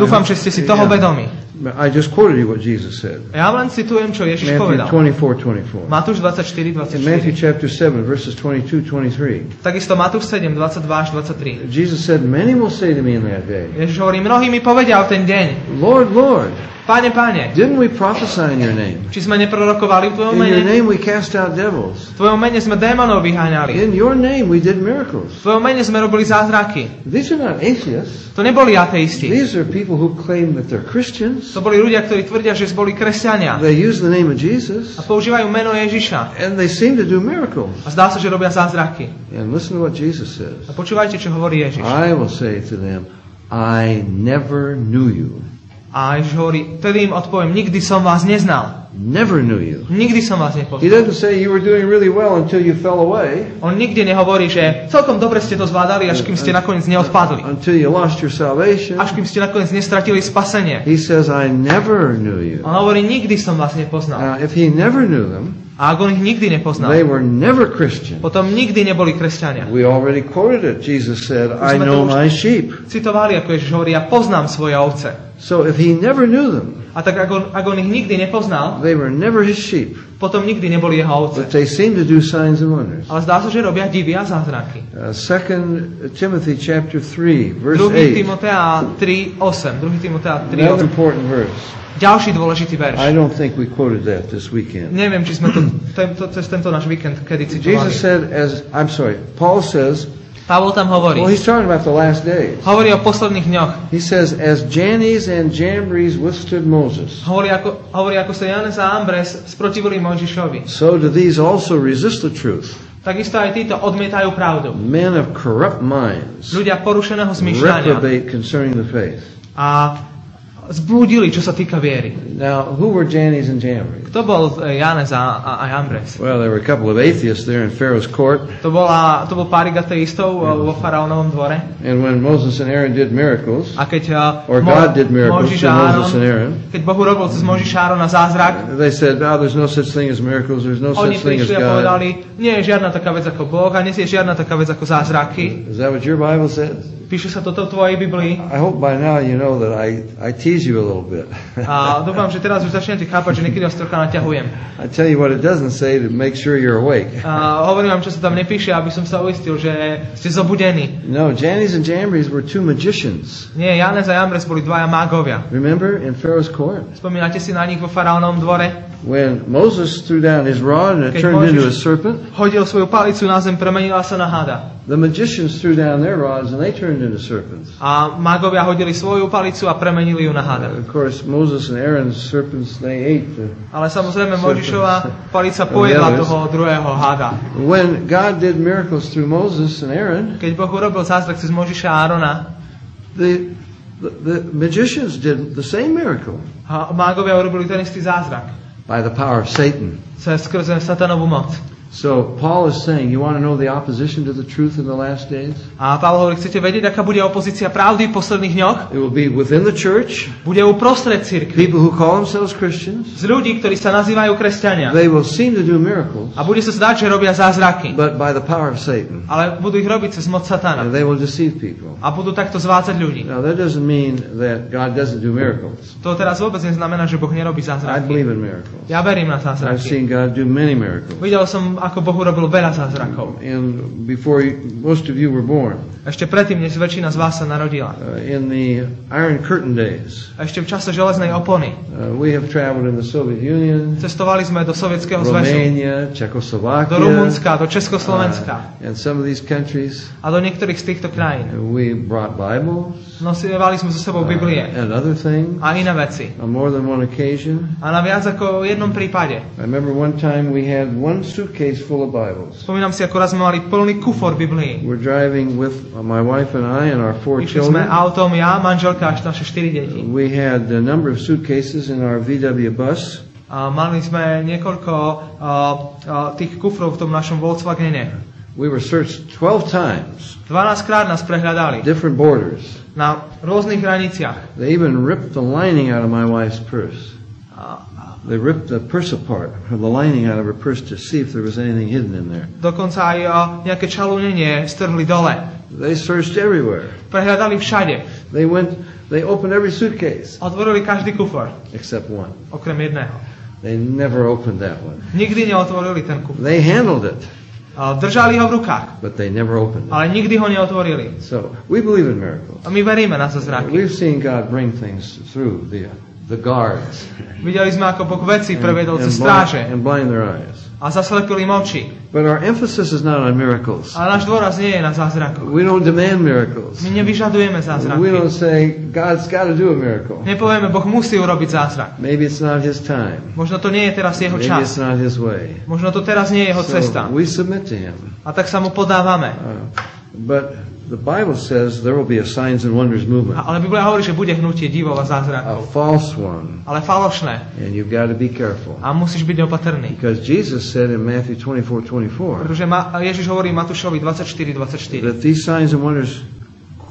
dúfam, že ste si toho vedomi. I just quoted you what Jesus said. Ja len citujem, čo Ježiš Matthew povedal. 24, 24. Matúš 24, In Matthew 24. chapter 7, verses 22, 23, Takisto Matúš 7, 22 až 23. Jesus said, Many will say to me in that day, Ježiš hovorí, mnohí mi povedia o ten deň. Lord, Lord, Páne, páne, didn't we prophesy in your name? či sme neprorokovali v Tvojom In your mene? name we cast out devils. V Tvojom mene sme démonov vyháňali. In your name we did miracles. V Tvojom mene sme robili zázraky. These are not atheists. To neboli ateisti. These are people who claim that they're Christians. To boli ľudia, ktorí tvrdia, že boli kresťania. They use the name of Jesus. A používajú meno Ježiša. And they seem to do miracles. A zdá sa, že robia zázraky. And listen to what Jesus says. A počúvajte, čo hovorí Ježiš. I will say to them, I never knew you. A Ježiš hovorí, tedy im odpoviem, nikdy som vás neznal. Never knew you. Nikdy som vás He nepoznal. doesn't say you were doing really well until you fell away, On nikdy nehovorí, že celkom dobre ste to zvládali, až kým ste nakoniec neodpadli. until you lost your salvation. Až kým ste nakoniec nestratili spasenie. He says, I never knew you. On hovorí, nikdy som vás nepoznal. Now, if he never knew them, A ak on ich nikdy they nepoznal, were never Christian. potom nikdy neboli kresťania. We already quoted it. Jesus said, I know my sheep. Citovali, ako Ježiš hovorí, ja poznám svoje ovce. So if he never knew them, A tak ak on, ak on ich nikdy nepoznal, they were never his sheep. potom nikdy neboli jeho ovce. But they seem to do signs and wonders. Ale zdá sa, že robia divy a zázraky. Uh, 2 Timothy chapter 3, verse 2. 8. Timotea 3, 8. 2. Timotea 3, Another 8. important verse. Ďalší dôležitý verš. I don't think we quoted that this weekend. Neviem, či sme to tento, cez tento náš víkend kedy citovali. Jesus said, as I'm sorry, Paul says, Pavol tam hovorí. well, he's talking about the last days. Hovorí o posledných dňoch. He says, as Jannes and Jambres withstood Moses, Hovorí ako, hovorí, ako sa Janes a Ambres sprotivili Mojžišovi. so do these also resist the truth. Takisto aj títo odmietajú pravdu. Men of corrupt minds Ľudia porušeného zmýšľania reprobate concerning the faith. a zblúdili, čo sa týka viery. Now, who were Jannes and Jambres? Kto bol e, Janes a, a, a Ambres? Well, there were a couple of atheists there in Pharaoh's court, To, bola, to bol párik ateistov e, vo faraónovom dvore. and when Moses and Aaron did miracles, A keď e, or God did miracles a Áron, Moses and Aaron, keď Boh urobil cez Mojžiša a Árona zázrak, they said, "Oh, there's no such thing as miracles. There's no oni such thing as prišli a God." povedali, nie je žiadna taká vec ako Boh a nie je žiadna taká vec ako zázraky. Is that what your Bible says? Píše sa toto v tvojej Biblii. I hope by now you know that I, I tease you a little bit. A dúfam, že teraz už začnete chápať, že niekedy vás trocha naťahujem. I tell you what it doesn't say to make sure you're awake. A hovorím vám, čo sa tam nepíše, aby som sa uistil, že ste zobudení. No, Jannes and Jambres were two magicians. Nie, Janes a Jambres boli dvaja mágovia. Remember in Pharaoh's court? Spomínate si na nich vo faraónovom dvore? When Moses threw down his rod and it Keď turned into a Mojžiš- serpent, Hodil svoju palicu na zem, premenila sa na hada. the magicians threw down their rods and they turned into serpents. A mágovia hodili svoju palicu a premenili ju na Of course, Moses and Aaron's serpents, they ate. The... Ale samozrejme Mojžišova palica pojedla toho druhého hada. When God did miracles through Moses and Aaron, Keď Boh urobil zázrak cez Mojžiša a Árona, the, the, the magicians did the same miracle mágovia urobili ten istý zázrak. by the power of Satan. Cez skrze satanovú moc. So Paul is saying, you want to know the opposition to the truth in the last days? A Pavol hovorí, chcete vedieť, aká bude opozícia pravdy v posledných dňoch? It will be within the church, Bude uprostred cirkvi. people who call themselves Christians. Z ľudí, ktorí sa nazývajú kresťania. They will seem to do miracles, A bude sa zdať, že robia zázraky. but by the power of Satan. Ale budú ich robiť cez moc satana. And they will deceive people. A budú takto zvádzať ľudí. Now, that doesn't mean that God doesn't do miracles. To teraz vôbec neznamená, že Boh nerobí I zázraky. believe in miracles. Ja verím na I've zázraky. seen God do many miracles. Videl som, ako Boh urobil veľa zázrakov. And before you, most of you were born, Ešte predtým, než väčšina z vás sa narodila. uh, in the Iron Curtain days, ešte v čase železnej opony. uh, we have traveled in the Soviet Union, Cestovali sme do Sovietskeho zväzu, Romania, do Rumunska, do Československa uh, and some of these countries. a do niektorých z týchto krajín. And we brought Bibles Nosívali sme so sebou Biblie and other things a iné veci. on more than one occasion. A na viac ako jednom prípade. I remember one time we had one suitcase full of Bibles. Spomínam si, ako raz sme mali plný kufor Biblií. We're driving with my wife and I and our four Išli sme children. autom, ja, manželka až naše štyri deti. We had a number of suitcases in our VW bus. A mali sme niekoľko uh, uh, tých kufrov v tom našom Volkswagene. We were searched 12 times, 12 krát nás prehľadali different borders. na rôznych hraniciach. They even ripped the lining out of my wife's purse. A, They ripped the purse apart, or the lining out of her purse to see if there was anything hidden in there. dokonca aj uh, nejaké čalúnenie strhli dole. They searched everywhere. Prehľadali všade. They went, they opened every suitcase Otvorili každý kufor, except one. okrem jedného. They never opened that one. Nikdy neotvorili ten kufor. They handled it, Držali ho v rukách, but they never opened it. ale nikdy ho neotvorili. So we believe in miracles. A my veríme na zázraky. We've seen God bring things through the the guards Videli sme, ako Boh veci previedol and, cez stráže and blind their eyes. a zaslepil im oči. But our emphasis is not on miracles. Ale náš dôraz nie je na zázrakoch. We don't demand miracles. My nevyžadujeme We zázraky. don't say God's got to do a miracle. Nepovieme, Boh musí urobiť zázrak. Maybe it's not His time. Možno to nie je teraz jeho Maybe it's čas. not His way. Možno to teraz nie je jeho cesta. So we submit to Him. A tak sa mu podávame. Uh, but the Bible says there will be a signs and wonders movement, A- Ale Biblia hovorí, že bude hnutie divov a a zázrakov. false one, Ale falošné. and you've got to be careful. A musíš byť opatrný. Because Jesus said in Matthew 24, 24, Pretože Ježiš hovorí Matúšovi 24, 24. that these signs and wonders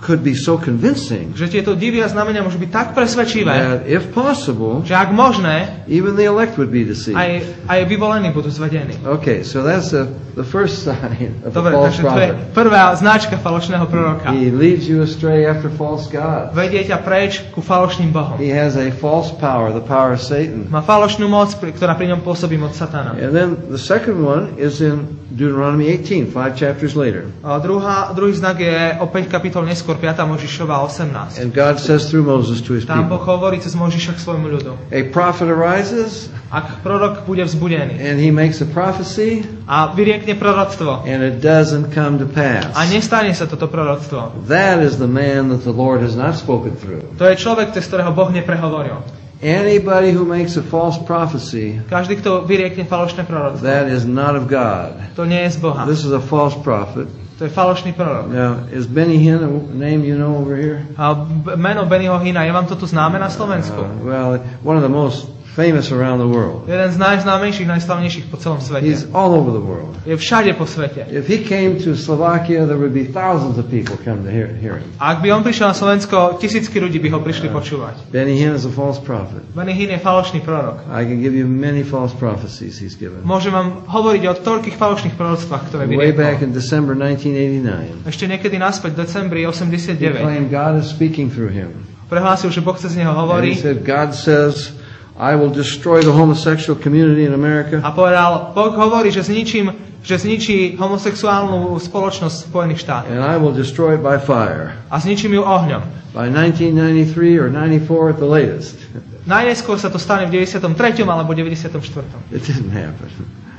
could be so convincing že tieto divy a znamenia môžu byť tak presvedčivé, that if possible, že ak možné, even the elect would be deceived. aj, aj vyvolení budú zvedení. Okay, so that's the, the first sign of a Dobre, false takže to je prvá značka falošného proroka. He leads you astray after false gods. Vedie ťa preč ku falošným bohom. He has a false power, the power of Satan. Má falošnú moc, ktorá pri ňom pôsobí moc satana. And then the second one is in Deuteronomy 18, five chapters later. A druhá, druhý znak je o 5 kapitol neskôr, 5. Možišova 18. And God says through Moses to his Tam Boh people, hovorí cez Možiša k svojmu ľudu. a prophet arises Ak prorok bude vzbudený and he makes a prophecy a vyriekne proroctvo and it doesn't come to a pass. nestane sa toto proroctvo, That is the man that the Lord has not spoken through. to je človek, cez ktorého Boh neprehovoril. Anybody who makes a false prophecy, Každý, kto vyriekne falošné proroctvo, that is not of God. to nie je z Boha. This is a false prophet. To je falošný prorok. Now, is Benny Hinn a name you know over here? A meno Bennyho Hina, je vám to tu známe na Slovensku? Uh, well, one of the most famous around the world. Jeden z najznámejších, najslavnejších po celom He's svete. all over the world. Je všade po svete. If he came to Slovakia, there would be thousands of people come to hear, hear him. Ak by on prišiel na Slovensko, tisícky ľudí by ho prišli počúvať. Benny Hinn is a false prophet. Benny Hinn je falošný prorok. I can give you many false prophecies he's given. Môžem vám hovoriť o toľkých falošných prorocstvách, ktoré Way back in December 1989, Ešte niekedy naspäť v decembri he 89 claimed God is speaking through him. prehlásil, že Boh cez neho And he hovorí said, God says, I will destroy the homosexual community in America. a povedal, Boh hovorí, že zničím, že zničí homosexuálnu spoločnosť Spojených štátoch and I will destroy it by fire. a zničím ju ohňom. By 1993 or 94 at the latest. Najneskôr sa to stane v 93. alebo 94. It didn't happen.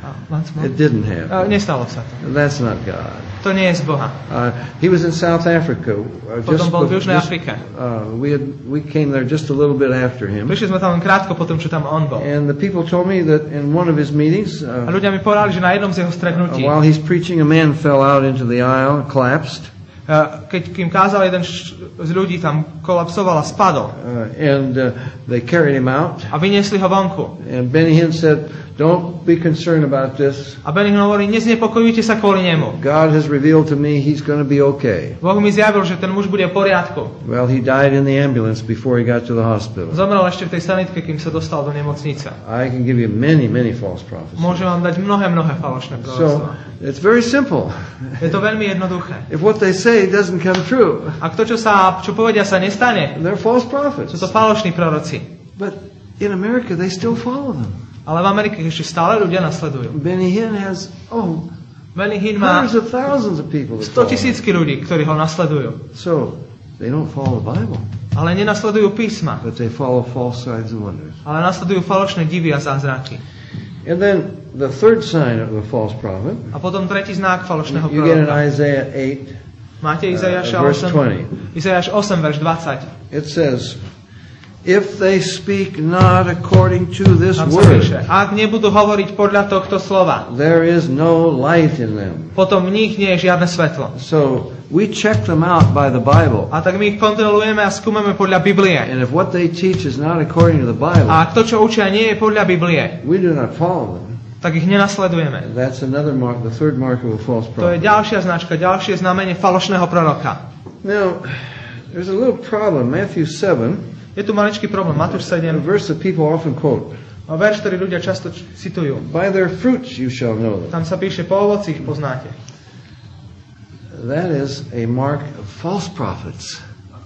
A, more. It didn't A, happen. nestalo sa to. That's not God. To nie je z Boha. Uh, he was in South Africa. Uh, Potom bol v Južnej Afrike. uh, we, had, we came there just a little bit after him. Prišli sme tam len krátko po tom, čo tam on bol. And the people told me that in one of his meetings, A uh, ľudia mi povedali, že na jednom z jeho stretnutí, while he's preaching, a man fell out into the aisle collapsed. A keď kým kázal jeden z ľudí, tam kolapsoval a spadol. Uh, and uh, they carried him out. A vyniesli ho vonku. And Benny Hinn said, Don't be concerned about this. A Benny hovorí, neznepokojujte sa kvôli nemu. God has revealed to me he's going to be okay. Boh mi zjavil, že ten muž bude v poriadku. Well, he died in the ambulance before he got to the hospital. Zomrel ešte v tej sanitke, kým sa dostal do nemocnice. I can give you many, many false prophecies. Môžem vám dať mnohé, mnohé falošné So proroctva. it's very simple. Je to veľmi jednoduché. If what they say doesn't come true, Ak to, čo, sa, čo povedia, sa nestane, they're false sú prophets. to falošní proroci. But in America, they still follow them. Ale v Amerike ešte stále ľudia nasledujú. Benny Hinn has, oh, Benny Hinn má hundreds of thousands of people that 100 follow him. tisícky ľudí, ktorí ho nasledujú. So they don't follow the Bible, Ale nenasledujú písma, but they follow false signs and wonders. ale nasledujú falošné divy a zázraky. And then the third sign of the false prophet, A potom tretí znak falošného you get in proroka. Isaiah 8, Máte Izajaša Uh, verse 8, Izajaš 8, verš 20. it says, If they speak not according to this word, ak nebudú hovoriť podľa tohto slova, there is no light in them. potom v nich nie je žiadne svetlo. So we check them out by the Bible. A tak my ich kontrolujeme a skúmame podľa Biblie. And if what they teach is not according to the Bible, A ak to, čo učia, nie je podľa Biblie, we do not follow them. tak ich nenasledujeme. That's another mark, the third mark of a false To je prophet. ďalšia značka, ďalšie znamenie falošného proroka. Now, there's a little problem. Matthew 7, Je tu maličký problém, Matúš a 7, verse that people often quote. a verš, ktorý ľudia často citujú. By their fruits you shall know them. Tam sa píše, po ovoci ich poznáte. That is a mark of false prophets.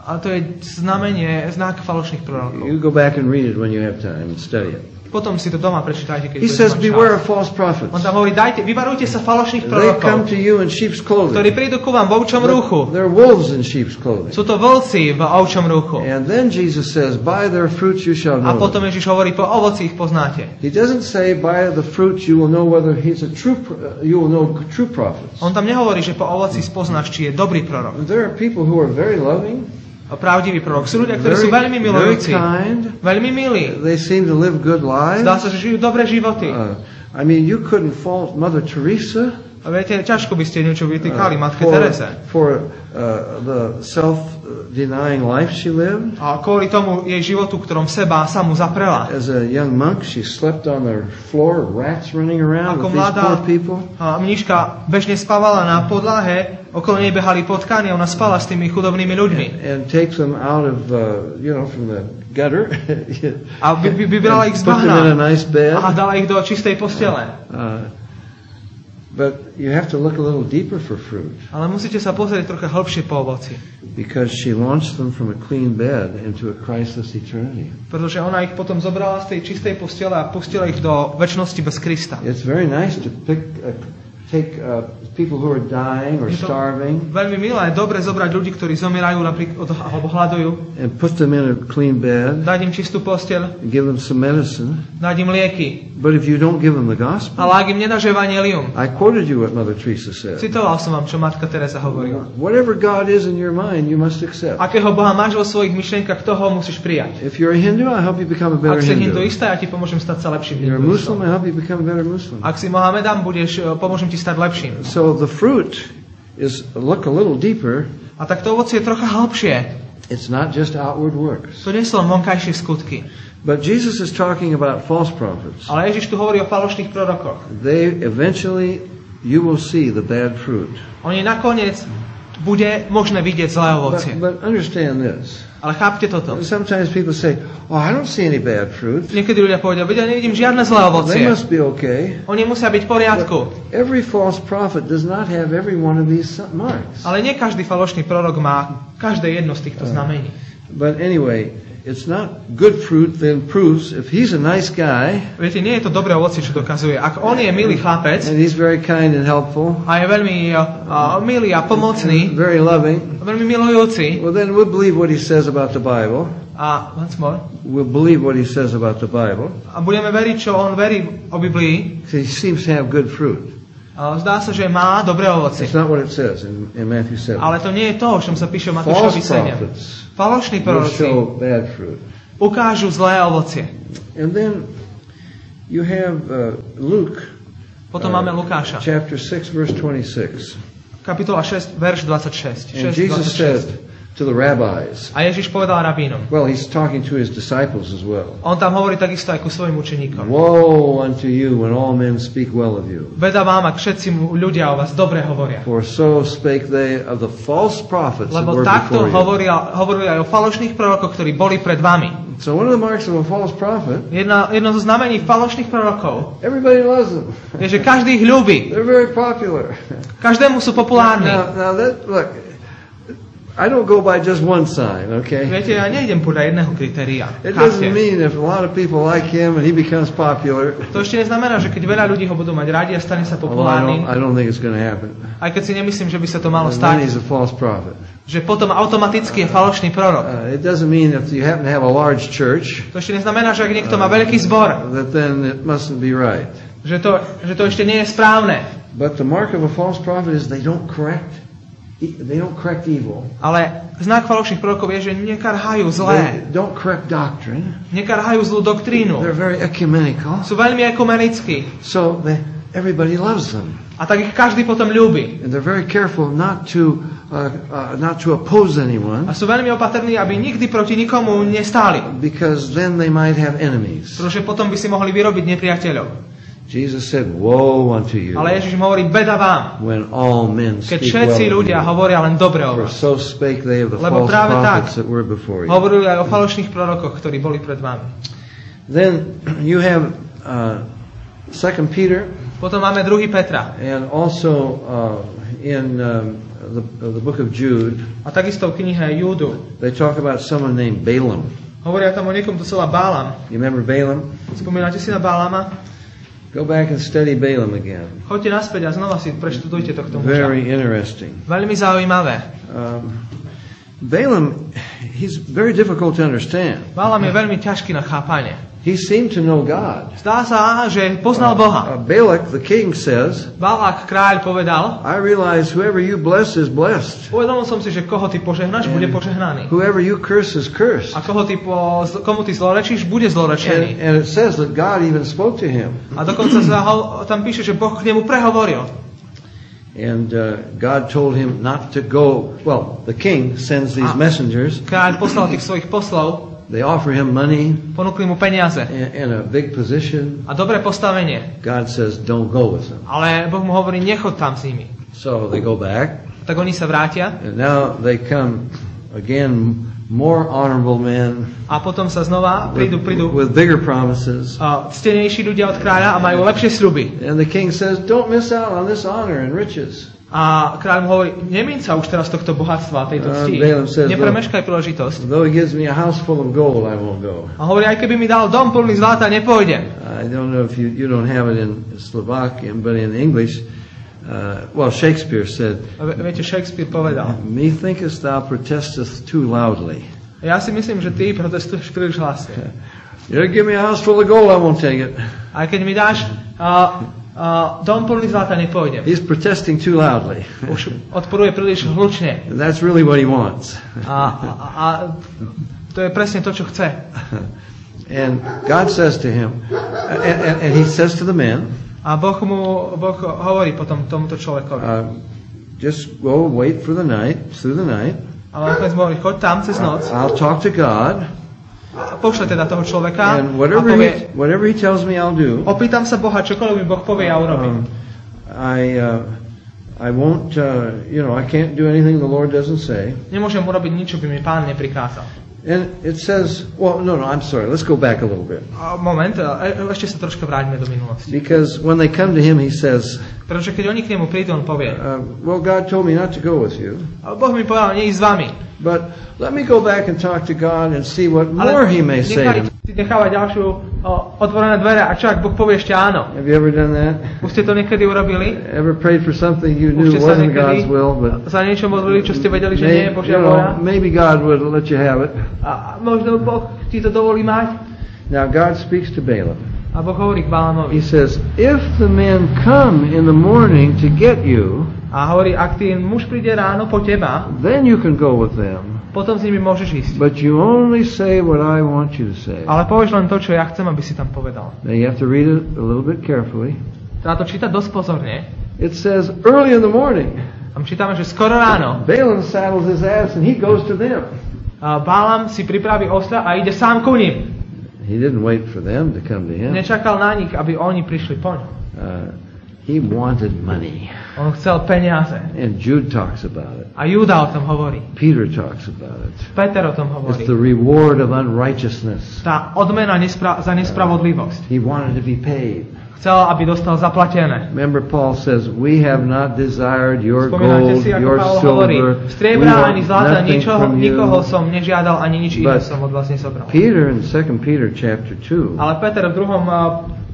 A to je znamenie, znak falošných prorokov. You go back and read it when you have time and study it. Potom si to doma prečítajte, keď He says, beware of false prophets. On tam hovorí, dajte, vyvarujte sa falošných They come prorokov, to you in sheep's ktorí clothing. prídu ku vám v ovčom rúchu. They're wolves in sheep's clothing. Sú to vlci v ovčom rúchu. And then Jesus says, by their fruits you shall A know them. potom Ježiš hovorí, po ovoci ich poznáte. He doesn't say by the fruits you will know whether he's a true, you will know true prophets. On tam nehovorí, že po ovoci spoznáš, či je dobrý prorok. There are people who are very loving, A pravdivý prorok. Sú ľudia, ktorí very, sú veľmi very milujúci, kind. veľmi milí. They seem to live good lives. Zdá sa, že žijú dobré životy. Uh, I mean, you couldn't fault Mother Teresa. A viete, ťažko by ste niečo vytýkali uh, matke for, Terese. for uh, the self-denying life she lived. A kvôli tomu jej životu, ktorom seba samu zaprela. As a young monk, she slept on the floor, rats running around Ako with these poor people. a mníška bežne spávala na podlahe, okolo nej behali potkany ona spala s tými chudobnými ľuďmi. and take them out of, uh, you know, from the gutter. A vy, vy, vybrala ich z bahna nice a dala ich do čistej postele. Uh, but you have to look a little deeper for fruit Ale musíte sa pozrieť trocha hĺbšie po ovoci. because she launched them from a clean bed into a Christless eternity. Pretože ona ich potom zobrala z tej čistej postele a pustila ich do väčšnosti bez Krista. It's very nice to pick, uh, take uh, people who are dying or starving veľmi milé, dobre zobrať ľudí, ktorí zomierajú napríklad alebo hľadujú, and put them in a clean bed, dať im čistú posteľ, give them some medicine. dať im lieky. But if you don't give them the gospel, Ale ak im nedáš evanelium, I quoted you what Mother Teresa said. citoval som vám, čo matka Teresa hovorila. Whatever God is in your mind, you must accept. Akého Boha máš vo svojich myšlienkach, toho musíš prijať. If you're a Hindu, I help you become a better Ak si Hindu. hinduista, ja ti pomôžem stať sa lepším You're a Muslim, hinduistom. I help you become a better Muslim. Ak si Mohamedan, budeš, e, pomôžem ti stať lepším. So the fruit is look a little deeper. A tak to ovocie je trocha hlbšie. It's not just outward works. To nie sú len vonkajšie skutky. But Jesus is talking about false prophets. Ale Ježiš tu hovorí o falošných prorokoch. They eventually you will see the bad fruit. Oni nakoniec bude možné vidieť zlé ovocie. But, but understand this. Ale chápte toto. Sometimes people say, "Oh, I don't see any bad fruit. Niekedy ľudia povedia, vedia, nevidím žiadne zlé They ovocie. must be okay." Oni musia byť v poriadku. Every false prophet does not have every one of these marks. Ale nie každý falošný prorok má každé jedno z týchto znamení. But anyway, it's not good fruit then proves if he's a nice guy Viete, nie je to dobré ovocie, čo dokazuje. Ak on je milý chlapec and he's very kind and helpful, a je veľmi uh, uh, milý a pomocný, very loving, veľmi milujúci well then we'll believe what he says about the Bible. a once more, We'll believe what he says about the Bible. a budeme veriť, čo on verí o Biblii, He seems to have good fruit. Zdá sa, že má dobré in, in 7. Ale to nie je to, o čom sa píše v Matúšovi False 7. prophets Falošní proroci ukážu zlé ovocie. And then you have uh, Luke Potom uh, máme Lukáša, chapter 6 verse 26. kapitola 6, verš 26. And 6, Jesus 26. to the rabbis, A Ježiš povedal rabínom. well, he's talking to his disciples as well. On tam hovorí takisto aj ku svojim učeníkom. Woe unto you when all men speak well of you. Beda vám, ak všetci ľudia o vás dobre hovoria. For so spake they of the false prophets that Lebo were takto before you. hovoria, hovorili aj o falošných prorokoch, ktorí boli pred vami. So one of the marks of a false prophet, Jedna, jedno zo znamení falošných prorokov everybody loves them. je, že každý ich ľúbi. They're very popular. Každému sú populárni. Now, now that, look, I don't go by just one sign, okay? Viete, ja nejdem podľa jedného kritéria. It doesn't mean if a lot of people like him and he becomes popular, To ešte neznamená, že keď veľa ľudí ho budú mať radi a stane sa although I don't, I don't think it's going to happen. aj keď si nemyslím, že by sa to malo stať, he's a false prophet. že potom automaticky je falošný prorok. Uh, it doesn't mean if you happen to have a large church, To ešte neznamená, že ak niekto má veľký zbor, that then it mustn't be right. že to, že to ešte nie je správne. But the mark of a false prophet is they don't correct, they don't correct evil. Ale znak falošných prorokov je, že nekarhajú They zlé, don't correct doctrine. nekarhajú zlú doktrínu. They're very ecumenical. Sú veľmi ekumenickí So they, everybody loves them. a tak ich každý potom ľúbi. And they're very careful not to, uh, uh, not to oppose anyone A sú veľmi opatrní, aby nikdy proti nikomu nestáli. because then they might have enemies. Pretože potom by si mohli vyrobiť nepriateľov. Jesus said, Woe unto you Ale Ježiš hovorí, beda vám, when all men keď speak všetci well ľudia you. hovoria len dobre o vás. so spake they of the Lebo false práve tak. prophets that were before you. Hovorili aj o falošných prorokoch, ktorí boli pred vami. Then you have uh, 2 Peter Potom máme 2. Petra. and also uh, in um, the, uh, the book of Jude, A takisto v knihe Júdu. they talk about someone named Balaam. Hovoria tam o niekom, kto sa volá Bálam. You remember Balaam? Spomínate si na Bálama? Go back and study Balaam again. Choďte naspäť a znova si preštudujte tohto muža. Very interesting. Veľmi zaujímavé. Um, Balaam, he's very difficult to understand. Bálam je veľmi ťažký na chápanie. He seemed to know God. Zdá sa, že poznal Boha. Uh, Balak, the king, says, Balák kráľ povedal, I realize whoever you bless is blessed. uvedomil som si, že koho ty požehnáš, bude požehnaný. Whoever you curse is cursed. A koho ty po, komu ty zlorečíš, bude And, zlorečený. and it says that God even spoke to him. A dokonca sa ho, tam píše, že Boh k nemu prehovoril. And uh, God told him not to go. Well, the king sends these messengers. Kráľ poslal tých svojich poslov, They offer him money ponúkli mu peniaze and, and a big position. a dobré postavenie. God says, don't go with them. Ale Boh mu hovorí, nechod tam s nimi. So they go back. Tak oni sa vrátia And now they come again, more honorable men a potom sa znova prídu, prídu with bigger promises. uh, ctenejší ľudia od kráľa a majú lepšie sľuby. And the king says, don't miss out on this honor and riches. A kráľ mu hovorí, nemíň sa už teraz tohto bohatstva, tejto cti. Nepremeškaj príležitosť. A gold, hovorí, aj keby mi dal dom plný zlata, nepôjdem. I don't know if you, you don't have it in Slovakian, but in English, well, Shakespeare said, A vie- Shakespeare povedal, Methinkest thou protestest too loudly. ja si myslím, že ty protestuješ príliš hlasne. You give me a house full of gold, I won't take it. Aj keď mi dáš uh, uh, dom plný zlata, nepôjdem. He's protesting too loudly. Už odporuje príliš hlučne. And that's really what he wants. A, a, a to je presne to, čo chce. And God says to him, and, and, and he says to the men, A Boh mu Boh hovorí potom tomuto človekovi. uh, just go wait for the night, through the night. Ale nakoniec mu hovorí, choď tam cez noc, I'll talk to God, a pošle teda toho človeka and a whatever povie, he, whatever he tells me, I'll do. opýtam sa Boha, čokoľvek mi Boh povie, ja urobím. Um, I, uh, I won't, uh, you know, I can't do anything the Lord doesn't say. Nemôžem urobiť nič, čo by mi pán neprikázal. And it says, well, no, no, I'm sorry. Let's go back a little bit. Moment, ešte sa troška vráťme do minulosti. Because when they come to him, he says, Pretože keď oni k nemu prídu, on povie, uh, well, God told me not to go with you, ale Boh mi povedal, ísť s vami. but let me go back and talk to God and see what Ale more he may say to me. si ďalšiu o, otvorené dvere a čo, ak Boh povie ešte áno. Have you ever done that? Už ste to niekedy urobili? Ever prayed for something you knew wasn't God's will, but za niečo modlili, čo ste vedeli, že nie je may, Božia you vôľa? maybe God would let you have it. A možno Boh ti to dovolí mať? Now God speaks to Balaam. A Boh hovorí k Balamovi. He says, if the men come in the morning to get you, A hovorí, ak ty muž príde ráno po teba, then you can go with them. potom s nimi môžeš ísť. But you only say what I want you to say. Ale povieš len to, čo ja chcem, aby si tam povedal. Now you have to read it a little bit carefully. Treba to čítať dosť pozorne. It says, early in the morning, Tam čítame, že skoro ráno Balaam saddles his ass and he goes to them. a Bálam si pripraví osla a ide sám ku ním. He didn't wait for them to come to him. Nečakal na nich, aby oni prišli po ňom. Uh, he wanted money. On chcel peniaze. And Jude talks about it. A Júda o tom hovorí. Peter talks about it. Peter o tom It's hovorí. the reward of unrighteousness. Tá odmena nespra- za nespravodlivosť. He wanted to be paid. Chcel, aby dostal zaplatené. Remember, Paul says, We have not desired your gold, si, your Pavel silver. Striebra ani zlata, ničoho, nikoho som nežiadal, ani nič iné som od vás nezobral. Peter in 2 Peter chapter 2, Ale Peter v druhom,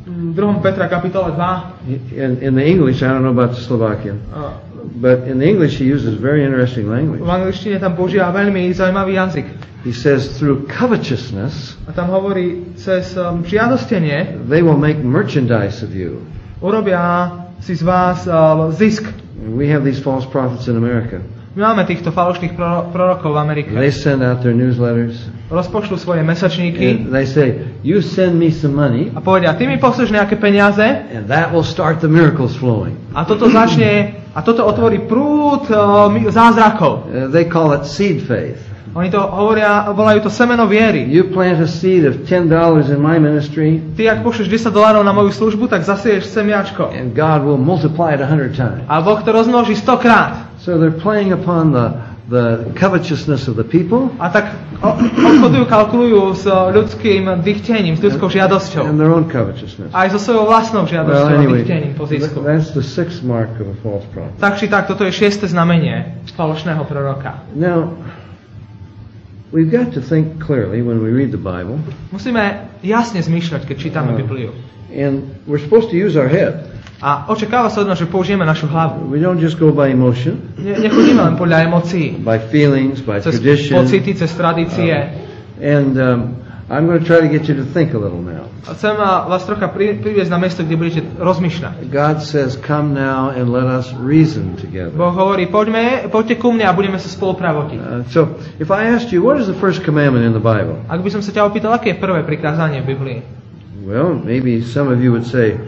druhom Petra kapitole 2, in, in the English, I don't know about the Slovakian, a, but in the English he uses very interesting language. v angličtine tam používa veľmi zaujímavý jazyk. He says, through covetousness, A tam hovorí, cez um, žiadostenie they will make merchandise of you. urobia si z vás uh, zisk. We have these false prophets in America. My máme týchto falošných proro- prorokov v Amerike. They send out their newsletters, Rozpošľú svoje mesačníky and they say, You send me some money, a povedia, ty mi pošleš nejaké peniaze and that will start the miracles flowing. a toto začne, a toto otvorí prúd uh, zázrakov. Uh, they call it seed faith. Oni to hovoria, volajú to semeno viery. You plant a seed of $10 in my ministry, Ty, ak pošleš 10 dolárov na moju službu, tak zasieješ semiačko. and God will multiply it a hundred times. A Boh to rozmnoží 100 krát. So they're playing upon the, the covetousness of the people A tak obchodujú, kalkulujú s ľudským dychtením, s ľudskou and žiadosťou. their own covetousness. Aj so svojou vlastnou Well, žiadosťou a anyway, dychtením po zisku. that's the sixth mark of a false prophet. Tak či tak, toto je šieste znamenie falošného proroka. Now, we've got to think clearly when we read the Bible, Musíme jasne zmýšľať, keď čítame Áno. Bibliu. and we're supposed to use our head. A očakáva sa od nás, že použijeme našu hlavu. We don't just go by emotion, Ne, nechodíme len podľa emócií, by feelings, by cez tradition. pocity, cez tradície. And um, I'm going to try to get you to think a little now. A chcem a, vás trocha priviesť na miesto, kde budete rozmýšľať. God says, Come now and let us reason together. Boh hovorí, poďme, poďte ku mne a budeme sa spolu pravotiť. Uh, so, if I asked you, what is the first commandment in the Bible? Ak by som sa ťa opýtal, aké je prvé prikázanie v Biblii? Well, maybe some of you would say,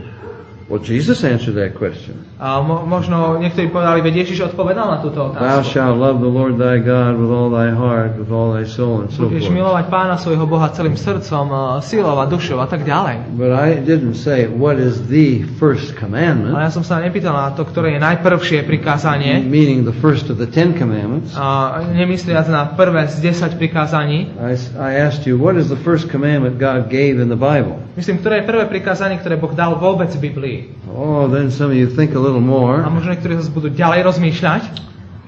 Well, Jesus answered that question. A mo- možno niektorí povedali, veď Ježiš odpovedal na túto Thou otázku. shalt love the Lord thy God with all thy heart, with all thy soul, and so Budeš forth. milovať pána svojho Boha celým srdcom, silou a dušou a tak ďalej. But I didn't say what is the first Ale commandment, ja som sa nepýtal na to, ktoré je najprvšie prikázanie, meaning the first of the Ten Commandments. a nemysliac na prvé z 10 prikázaní. I, I asked you, what is the first commandment God gave in the Bible? Myslím, ktoré je prvé prikázanie, ktoré Boh dal vôbec v Biblii. Oh, then some of you think a little A more. možno niektorí zase budú ďalej rozmýšľať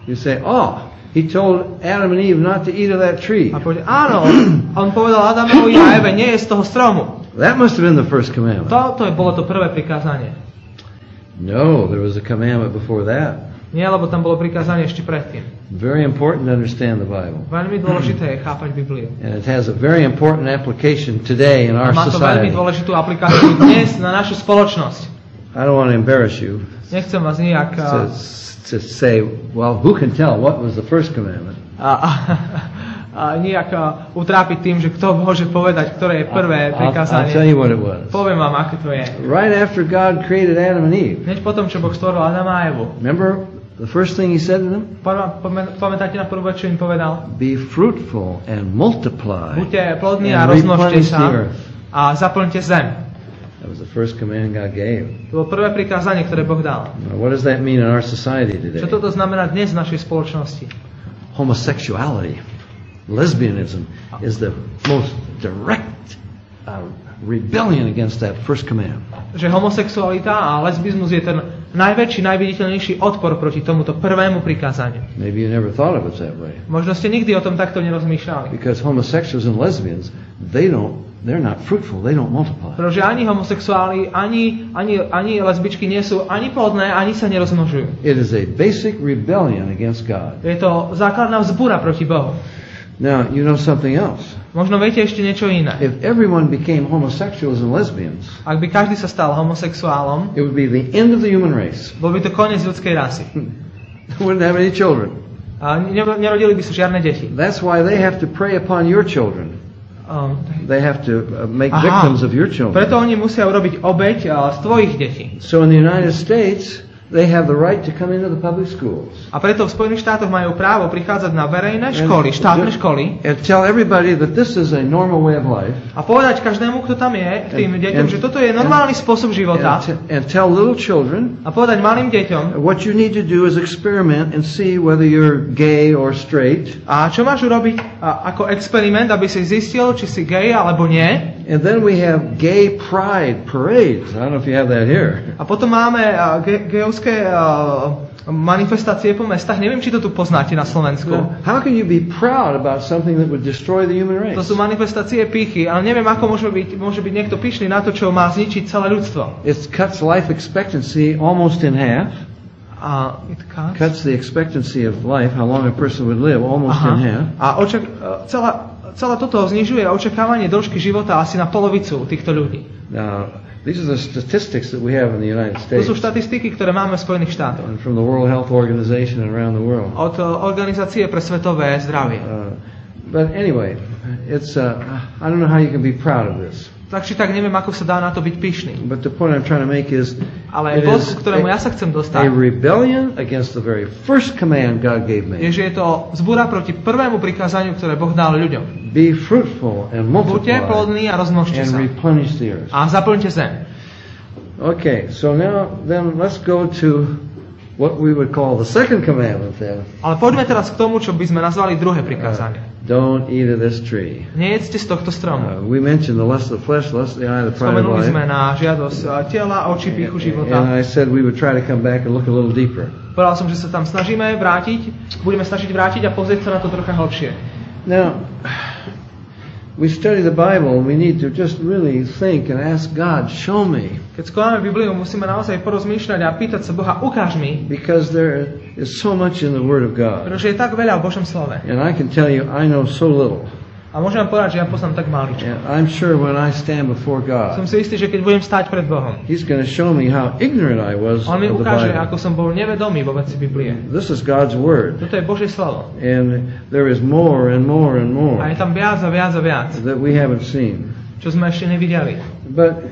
You say, oh, he told Adam and Eve not to eat of that tree. a povedia, áno, on povedal Adamovi a Eve, nie je z toho stromu. That must have been the first commandment. To, to je, bolo to prvé prikázanie. No, there was a commandment before that. Nie, lebo tam bolo prikázanie ešte predtým. Very important to understand the Bible. Veľmi dôležité je chápať Bibliu. And it has a very important application today in our má to veľmi society. dôležitú aplikáciu dnes na našu spoločnosť. I don't want to embarrass you Nechcem vás nejak to, to say, well, who can tell what was the first commandment? a, a, a nejak utrápiť tým, že kto môže povedať, ktoré je prvé I'll, I'll tell prikázanie. you what it was. Poviem vám, aké to je. Right after God created Adam and Eve, Hneď potom, čo Boh stvoril Adama a Evu. remember the first thing he said to them? Pamätáte na vec, čo im povedal? Be fruitful and multiply. Buďte plodní a rozmnožte sa a zaplňte zem. That was the first command God gave. To bolo prvé prikázanie, ktoré Boh dal. Now, what does that mean in our society today? Čo toto znamená dnes v našej spoločnosti? Homosexuality, lesbianism is the most direct uh, rebellion against that first command. Že homosexualita a lesbizmus je ten najväčší, najviditeľnejší odpor proti tomuto prvému prikázaniu. Maybe you never thought of it that way. Možno ste nikdy o tom takto nerozmýšľali. Because homosexuals and lesbians, they don't, they're not fruitful, they don't multiply. Pretože ani homosexuáli, ani, ani, ani lesbičky nie sú ani plodné, ani sa nerozmnožujú. It is a basic rebellion against God. Je to základná vzbúra proti Bohu. Now, you know something else. Možno viete ešte niečo iné. If everyone became homosexuals and lesbians, Ak by každý sa stal homosexuálom, it would be the end of the human race. bol by to koniec ľudskej rasy. Wouldn't have any children. A ne- nerodili by sa žiadne deti. That's why they have to prey upon your children. Um, They have to uh, make Aha. victims of your children. preto oni musia urobiť obeď uh, z tvojich detí. So in the United States, they have the right to come into the public schools A preto v Spojených štátoch majú právo prichádzať na verejné školy, štátne školy and tell everybody that this is a normal way of life. a povedať každému, kto tam je, k tým And- deťom, and- že toto je normálny spôsob života And, tell little children a povedať malým deťom, what you need to do is experiment and see whether you're gay or straight. a čo máš urobiť a, ako experiment, aby si zistil, či si gay alebo nie. And then we have gay pride parades. I don't know if you have that here. A potom máme uh, ge- gejovské uh, manifestácie po mestách. Neviem, či to tu poznáte na Slovensku. Now, how can you be proud about something that would destroy the human race? To sú manifestácie pýchy, ale neviem, ako môže byť, môže byť niekto pyšný na to, čo má zničiť celé ľudstvo. It cuts life expectancy almost in half. A, it cuts? Cuts the expectancy of life, how long a person would live, almost in half. A očak, e, celá, celé toto znižuje očakávanie dĺžky života asi na polovicu týchto ľudí. Now, these are the statistics that we have in the United To States sú štatistiky, ktoré máme v Spojených štátoch. and from the World Health Organization and around the world. Od Organizácie pre svetové zdravie. Uh, but anyway, it's uh, I don't know how you can be proud of this. Tak či tak neviem, ako sa dá na to byť pyšný. But the point I'm trying to make is Ale bod, ktorému ja sa a, chcem a dostať, rebellion against the very first command God gave je, že je to zbúra proti prvému prikázaniu, ktoré Boh dal ľuďom. Be fruitful and Buďte plodní a rozmnožte and sa. replenish the earth. A zaplňte zem. Okay, so now then let's go to what we would call the second commandment then. Ale poďme teraz k tomu, čo by sme nazvali druhé prikázanie. Don't eat of this tree. Nejedzte z tohto stromu. Uh, we mentioned the lust of the flesh, lust of the eye, the pride of Spomenuli sme life. na žiadosť uh, tela, oči, píchu And života. I said we would try to come back and look a little deeper. Povedal som, že sa tam snažíme vrátiť, budeme snažiť vrátiť a pozrieť sa na to trocha hlbšie. Now, we study the Bible, we need to just really think and ask God, show me. Keď skúmame Bibliu, musíme naozaj porozmýšľať a pýtať sa Boha, ukáž mi, Because there is so much in the Word of God. pretože je tak veľa v Božom slove. And I can tell you, I know so little. A môžem vám povedať, že ja poznám tak maličko. And I'm sure when I stand before Som God, si istý, že keď budem stáť pred Bohom, He's going to show me how ignorant I was On mi ukáže, Bible. ako som bol nevedomý vo veci Biblie. This is God's Word. Toto je Božie slovo. And there is more and more and A je more tam viac a viac a viac, that we haven't seen. čo sme ešte nevideli. But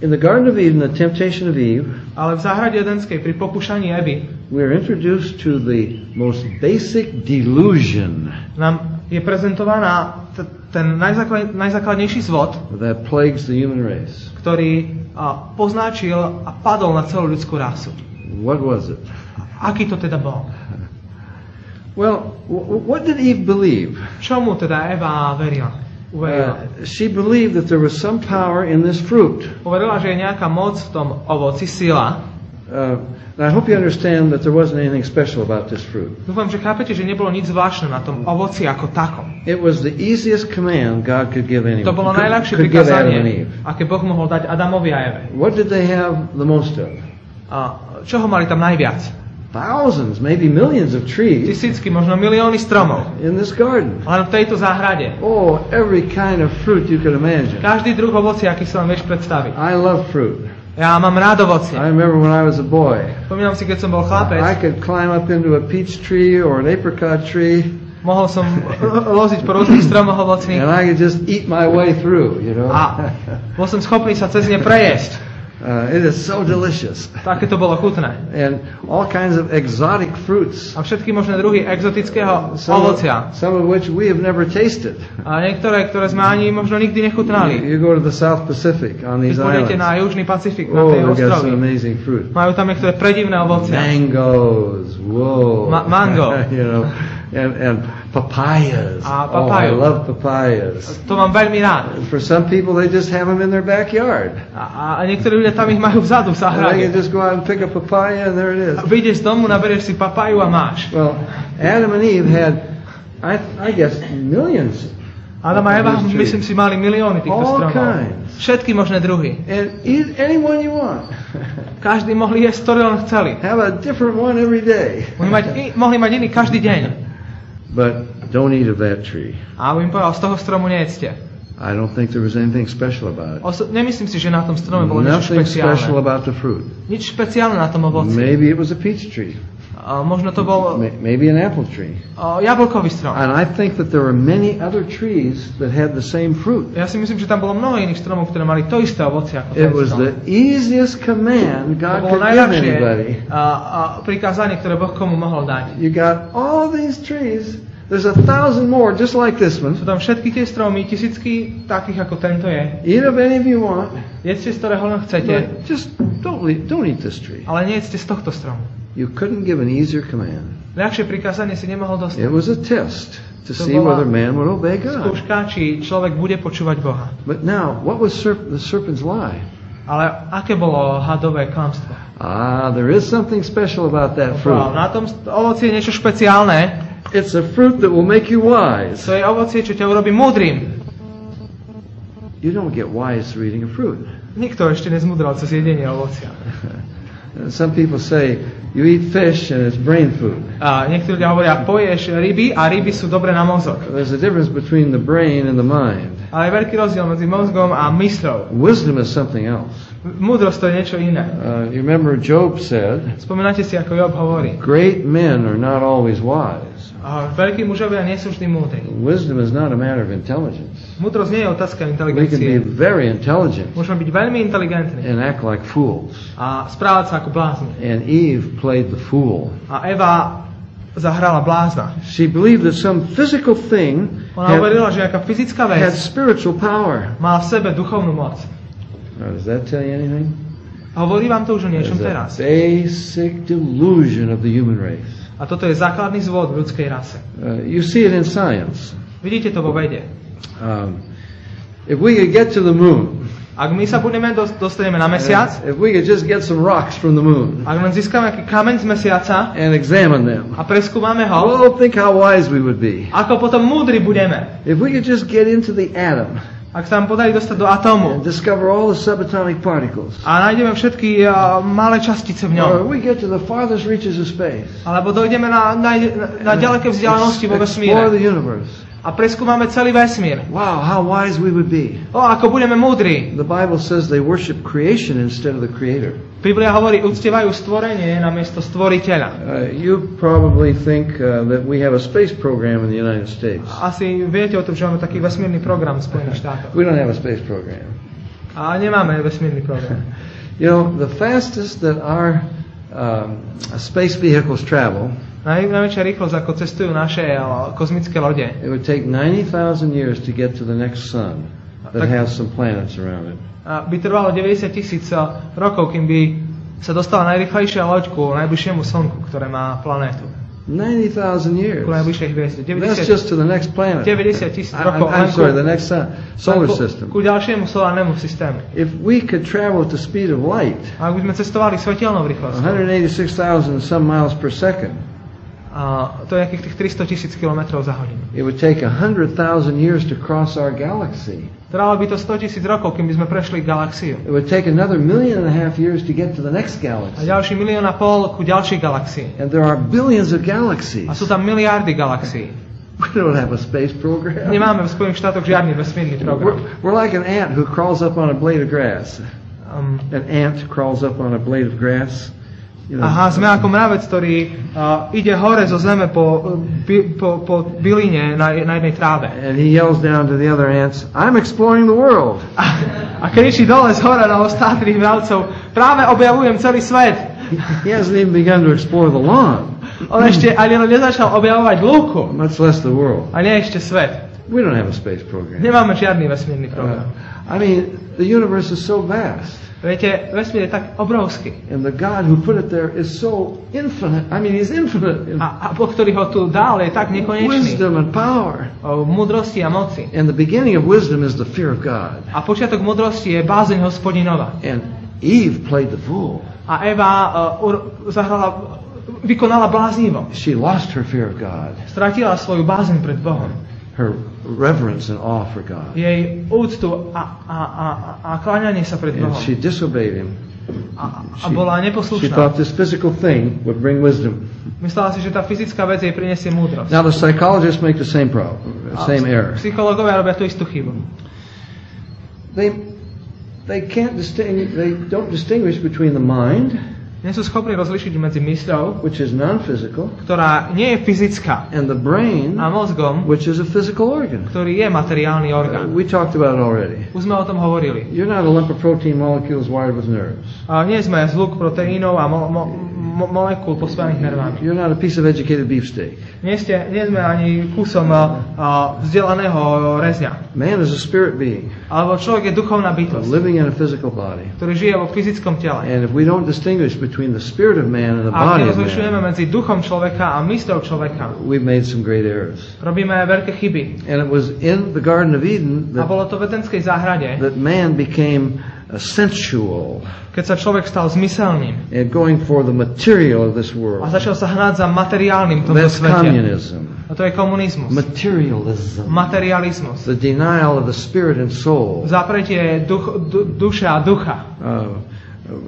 in the Garden of Eden, the temptation of Eve, Ale v záhrade Edenskej pri pokúšaní Evy we are introduced to the most basic delusion nám je prezentovaná ten najzáklad, najzákladnejší zvod, that plagues the human race. ktorý a, poznačil a padol na celú ľudskú rásu. What was it? Aký to teda bol? Well, what did Eve believe? Čomu teda Eva verila? Uverila. Uh, she believed that there was some power in this fruit. Uverila, že je nejaká moc v tom ovoci, sila. Uh, and I hope you understand that there wasn't anything special about this fruit. Dúfam, že chápete, že nebolo nič zvláštne na tom ovoci ako takom. It was the easiest command God could give anyone. To bolo najľahšie prikázanie, aké Boh mohol dať Adamovi a Eve. What did they have the most of? A čoho mali tam najviac? Thousands, maybe millions of trees Tisícky, možno milióny stromov. in this garden. Len v tejto záhrade. Oh, every kind of fruit you could imagine. Každý druh ovocia, aký sa vám vieš predstaviť. I love fruit. Ja mám rád ovocie. I remember when I was a boy, Spomínam si, keď som bol chlapec, I could climb up into a peach tree or an apricot tree, mohol som loziť po rôznych stromoch ovocných and I could just eat my way through, you know. a bol som schopný sa cez ne prejesť. Uh, it is so delicious. Také to bolo chutné. And all kinds of exotic fruits, A všetky možné druhy exotického some ovocia. of, some of which we have never tasted. A niektoré, ktoré sme ani možno nikdy nechutnali. You go to the South Pacific on these pôjdete islands. na južný Pacifik, na Oh, tej they've got some amazing fruit. majú tam niektoré predivné ovocia. Mangoes, whoa. Ma- mango. you know, and, and papayas. Ah, Oh, I love papayas. To veľmi rád. For some people, they just have them in their backyard. A, a niektorí ľudia tam ich majú vzadu v And they can just go out and pick a papaya, and there it is. Vyjdeš z domu, naberieš si papaju a máš. Well, Adam and Eve had, I, I guess, millions. Adam a Eva, myslím si, mali milióny týchto All stromov. kinds. Všetky možné druhy. And eat any one you want. Každý mohli jesť, ktorý len chceli. have a different one every day. Mohli mať, mohli mať iný každý deň. But don't eat of that tree. A im povedal, z toho stromu nejedzte. I don't think there was anything special about it. Oso- nemyslím si, že na tom strome bolo niečo Nothing special špeciálne. about the fruit. Nič špeciálne na tom ovoci. Maybe it was a peach tree. Možno to bol May- Maybe an apple tree. o, jablkový strom. And I think that there were many other trees that had the same fruit. Ja si myslím, že tam bolo mnoho iných stromov, ktoré mali to isté ovocie ako ten It was strom. the easiest command God could give anybody. a, a prikázanie, ktoré Boh komu mohol dať. You got all these trees. There's a thousand more just like this Sú one. tam všetky tie stromy, tisícky takých ako tento je. Eat of any of you want. Jedzte z ktorého len chcete, But just don't, don't eat this tree. ale nejedzte z tohto stromu. You couldn't give an easier command. Ľahšie prikázanie si nemohol dostať. It was a test to To see whether man would obey God. Skúška, či človek bude počúvať Boha. But now, what was serp- the serpent's lie? Ale aké bolo hadové klamstvo? Ah, there is something special about that Wow, fruit. na tom ovoci je niečo špeciálne. It's a fruit that will make you wise. To je ovocie, čo ťa urobí múdrym. You don't get wise eating a fruit. Nikto ešte nezmudral cez jedenie ovocia. Some people say you eat fish and it's brain food. A niektorí ľudia hovoria, poješ ryby a ryby sú dobré na mozog. There's a difference between the brain and the mind. Ale je veľký rozdiel medzi mozgom a mysľou. Wisdom is something else. Múdrosť to je niečo iné. Uh, you remember Job said, Spomínate si, ako Job hovorí. Great men are not always wise. A veľkí mužovia nie sú vždy múdri. Wisdom is not a matter of intelligence. Múdrosť nie je otázka inteligencie. Môžeme byť veľmi inteligentní and act like fools. a správať sa ako blázni. And Eve played the fool. A Eva zahrala blázna. She believed that some physical thing Ona had, hovorila, že aká fyzická had vec spiritual power. má v sebe duchovnú moc. Now, does that tell you anything? A hovorí vám to už o niečom teraz. basic delusion of the human race. A toto je základný zvod v ľudskej rase. Uh, you see it in science. Vidíte to vo vede. Um, if we could get to the moon, Ak my sa budeme dos- dostaneme na mesiac, if we could just get some rocks from the moon. Ak len získame aký kameň z mesiaca and examine them, a preskúmame ho, oh, think how wise we would be. ako potom múdri budeme. If we could just get into the atom Ak sa nám podarí dostať do atómu and discover all the subatomic particles, a nájdeme všetky uh, malé častice v or we get to the farthest reaches of space, alebo dojdeme na, na, na ďaleké vzdialenosti vo explore vesmíre the universe. A preskúmame celý vesmír. Wow, how wise we would be. O, ako budeme múdri. The Bible says they worship creation instead of the Creator. Biblia hovorí, uctievajú stvorenie namiesto stvoriteľa. Uh, you probably think uh, that we have a space program in the United States. Asi viete o tom, že máme taký vesmírny program v Spojených štátoch. We don't have a space program. A nemáme vesmírny program. You know, the fastest that our um, space vehicles travel, najväčšia rýchlosť, ako cestujú naše a, kozmické lode, it would take 90,000 years to get to the next sun that has some planets around it. a by trvalo 90 tisíc a, rokov, kým by sa dostala najrýchlejšia loď ku najbližšiemu slnku, ktoré má planétu. 90,000 years. That's 90, just to the next planet. 90 tisíc I- rokov. I'm, I'm sorry, the next sun, solar system. If we could travel at the speed of light, A ak by sme cestovali svetelnou rýchlosťou, 186,000 some miles per second, a to je nejakých tých 300 tisíc km za hodinu. it would take 100,000 years to cross our galaxy. Trvalo by to 100 tisíc rokov, kým by sme prešli galaxiu. It would take another million and a half years to get to the next A galaxy. ďalší milión a pol ku ďalšej galaxii. And there are billions of galaxies. A sú tam miliardy galaxií. We don't have a space program. Nemáme v Spojených štátoch žiadny vesmírny We're, program. we're like an ant who crawls up on a blade of grass. Um, An ant crawls up on a blade of grass. Aha, sme ako mravec, ktorý uh, ide hore zo zeme po, by, po, po byline na, na jednej tráve. and he yells down to the other ants, I'm exploring the world. A, a kričí dole z hora na ostatných mravcov, práve objavujem celý svet. He hasn't even begun to explore the lawn, On ešte ani nezačal objavovať lúku. much less the world. A nie ešte svet. We don't have a space program. Nemáme žiadny vesmírny Uh, program. I mean, the universe is so vast. Viete, vesmír je tak obrovský. And the God who put it there is so infinite. I mean, He's infinite in A, a Boh, ktorý ho tu dal, je tak nekonečný. wisdom and power. O múdrosti a moci. And the beginning of wisdom is the fear of God. A počiatok múdrosti je bázeň hospodinova. And Eve played the fool. A Eva uh, ur- zahrala, vykonala bláznivo. She lost her fear of God, Stratila svoju bázeň pred Bohom. Her reverence and awe for God. Jej úctu a, a, a, a kláňanie sa pred And she disobeyed him. A, a bola She neposlušná. thought this physical thing would bring wisdom. Myslela si, že tá fyzická vec jej prinesie múdrosť. Now the psychologists make the same problem, same error. Psychológovia robia tú istú chybu. They they can't distinguish. They don't distinguish between the mind, Nie sú schopní rozlišiť medzi mysľou, which is non-physical, ktorá nie je fyzická, and the brain, a mozgom, which is a physical organ. ktorý je materiálny Uh, orgán. we talked about it already. Už sme o tom hovorili. You're not a lump of protein molecules wired with nerves. A nie sme zluk proteínov a mo- mo- mo- molekúl pospaných nervami. You're not a piece of educated beefsteak. Nie, ste, nie sme ani kusom a, a vzdelaného rezňa. Man is a spirit being, Alebo človek je duchovná bytosť, living in a physical body. ktorý žije vo fyzickom tele. And if we don't distinguish between the spirit of man and the A body of man, medzi duchom človeka a mysľou človeka, we've made some great errors. robíme veľké chyby. And it was in the Garden of Eden A that, bolo to v Edenskej záhrade, that man became uh, sensual keď sa človek stal zmyselným and going for the material of this a world. začal sa hnáť za materiálnym v tomto That's svete. communism, A to je komunizmus. materialism, Materializmus. the denial of the spirit and soul. Zapretie duch, du, duše a ducha. Uh,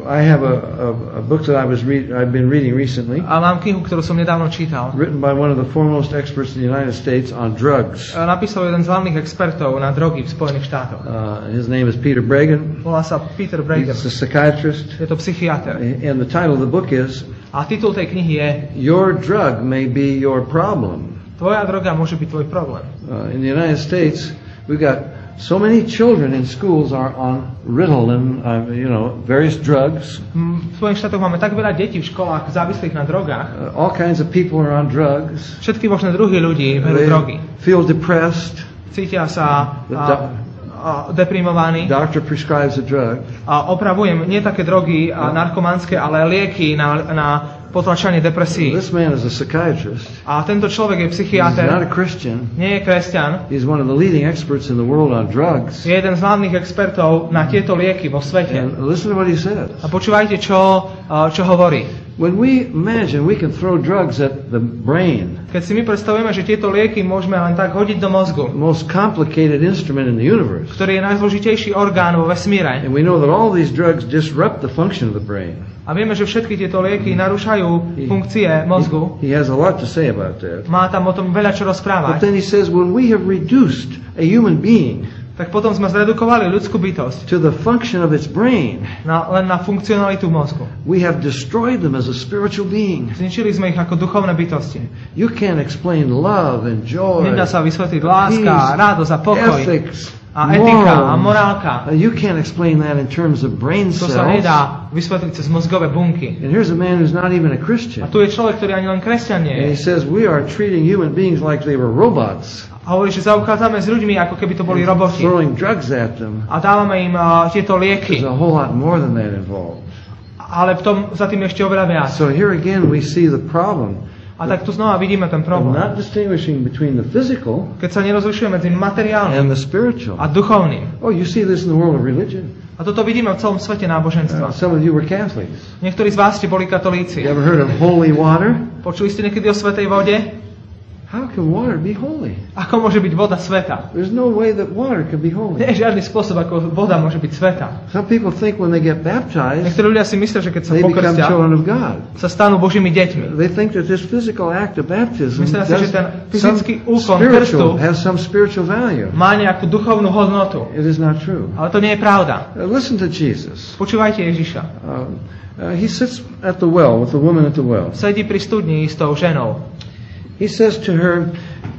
I have a, a, a book that I was read, I've been reading recently, A mám knihu, ktorú som nedávno čítal. written by one of the foremost experts in the United States on drugs. E, Napísal jeden z hlavných expertov na drogy v Spojených štátoch. Uh, his name is Peter Bregan. Volá sa Peter Braden. He's a psychiatrist, Je to psychiatr. and the title of the book is A titul tej knihy je "Your Drug May Be Your Problem." Tvoja droga môže byť tvoj problém. Uh, in the United States, we've got so many children in schools are on Ritalin, uh, you know, various drugs. Mm, V Spojených štátoch máme tak veľa detí v školách závislých na drogách. Uh, all kinds of people are on drugs. Všetky možné druhy ľudí berú drogy. feel depressed. Cítia sa a, deprimovaní. Doctor prescribes a drug. A opravujem nie také drogy a narkomanské, ale lieky na, na potlačanie depresí. This man is a psychiatrist. A tento človek je He's not a psychiatr, Christian. nie je kresťan, He's one of the leading experts in the world on drugs. je jeden z hlavných expertov na tieto lieky vo svete. And listen to what he says. A počúvajte, čo, čo hovorí. When we imagine we can throw drugs at the brain, Keď si my predstavujeme, že tieto lieky môžeme len tak hodiť do mozgu, most complicated instrument in the universe, ktorý je najzložitejší orgán vo vesmíre, and we know that all these drugs disrupt the function of the brain, a vieme, že všetky tieto lieky narúšajú funkcie mozgu, he has a lot to say about that. má tam o tom veľa čo But rozprávať, then he says, when we have reduced a human being tak potom sme zredukovali ľudskú bytosť to the function of its brain, na, len na funkcionalitu mozgu. we have destroyed them as a spiritual being. Zničili sme ich ako duchovné bytosti. You can't explain love and joy, Nedá sa vysvetliť láska, radosť a pokoj, ethics, A etika a morálka. Uh, You can't explain that in terms of brain To sa cells. nedá vysvetliť cez mozgové bunky. And here's a man who's not even a A Christian. tu je človek, ktorý ani len kresťan nie And he says, We are treating human beings like they were robots, A hovorí, že zaobchádzame s ľuďmi, ako keby to boli roboti. throwing drugs at them. A dávame im uh, tieto lieky. There's a whole lot more than that involved. Ale v tom, za tým ešte oveľa viac. So here again, we see the problem A tak tu znova vidíme ten problém. not distinguishing between the physical Keď sa nerozlišuje medzi materiálnym and the spiritual. a duchovným. Oh, you see this in the world of religion. A toto vidíme v celom svete Uh, náboženstva. some of you were Catholics. Niektorí z vás ste boli katolíci. You ever heard of holy water? Počuli ste niekedy o svetej vode? How can water be holy? Ako môže byť voda sveta? There's no way that water can be Nie holy. je žiadny spôsob, ako voda môže byť sveta. Some people think when they get baptized, Niektorí ľudia si myslia, že keď sa pokrstia, children of God. sa stanú Božími deťmi. They think that this physical act of baptism Myslia si, že ten fyzický úkon krstu has some spiritual value. má nejakú duchovnú hodnotu. It is not true. Ale to nie je pravda. Uh, listen to Jesus. Počúvajte Ježiša. Um, uh, he sits at the well with the woman at the well. Sedí pri studni s tou ženou. He says to her,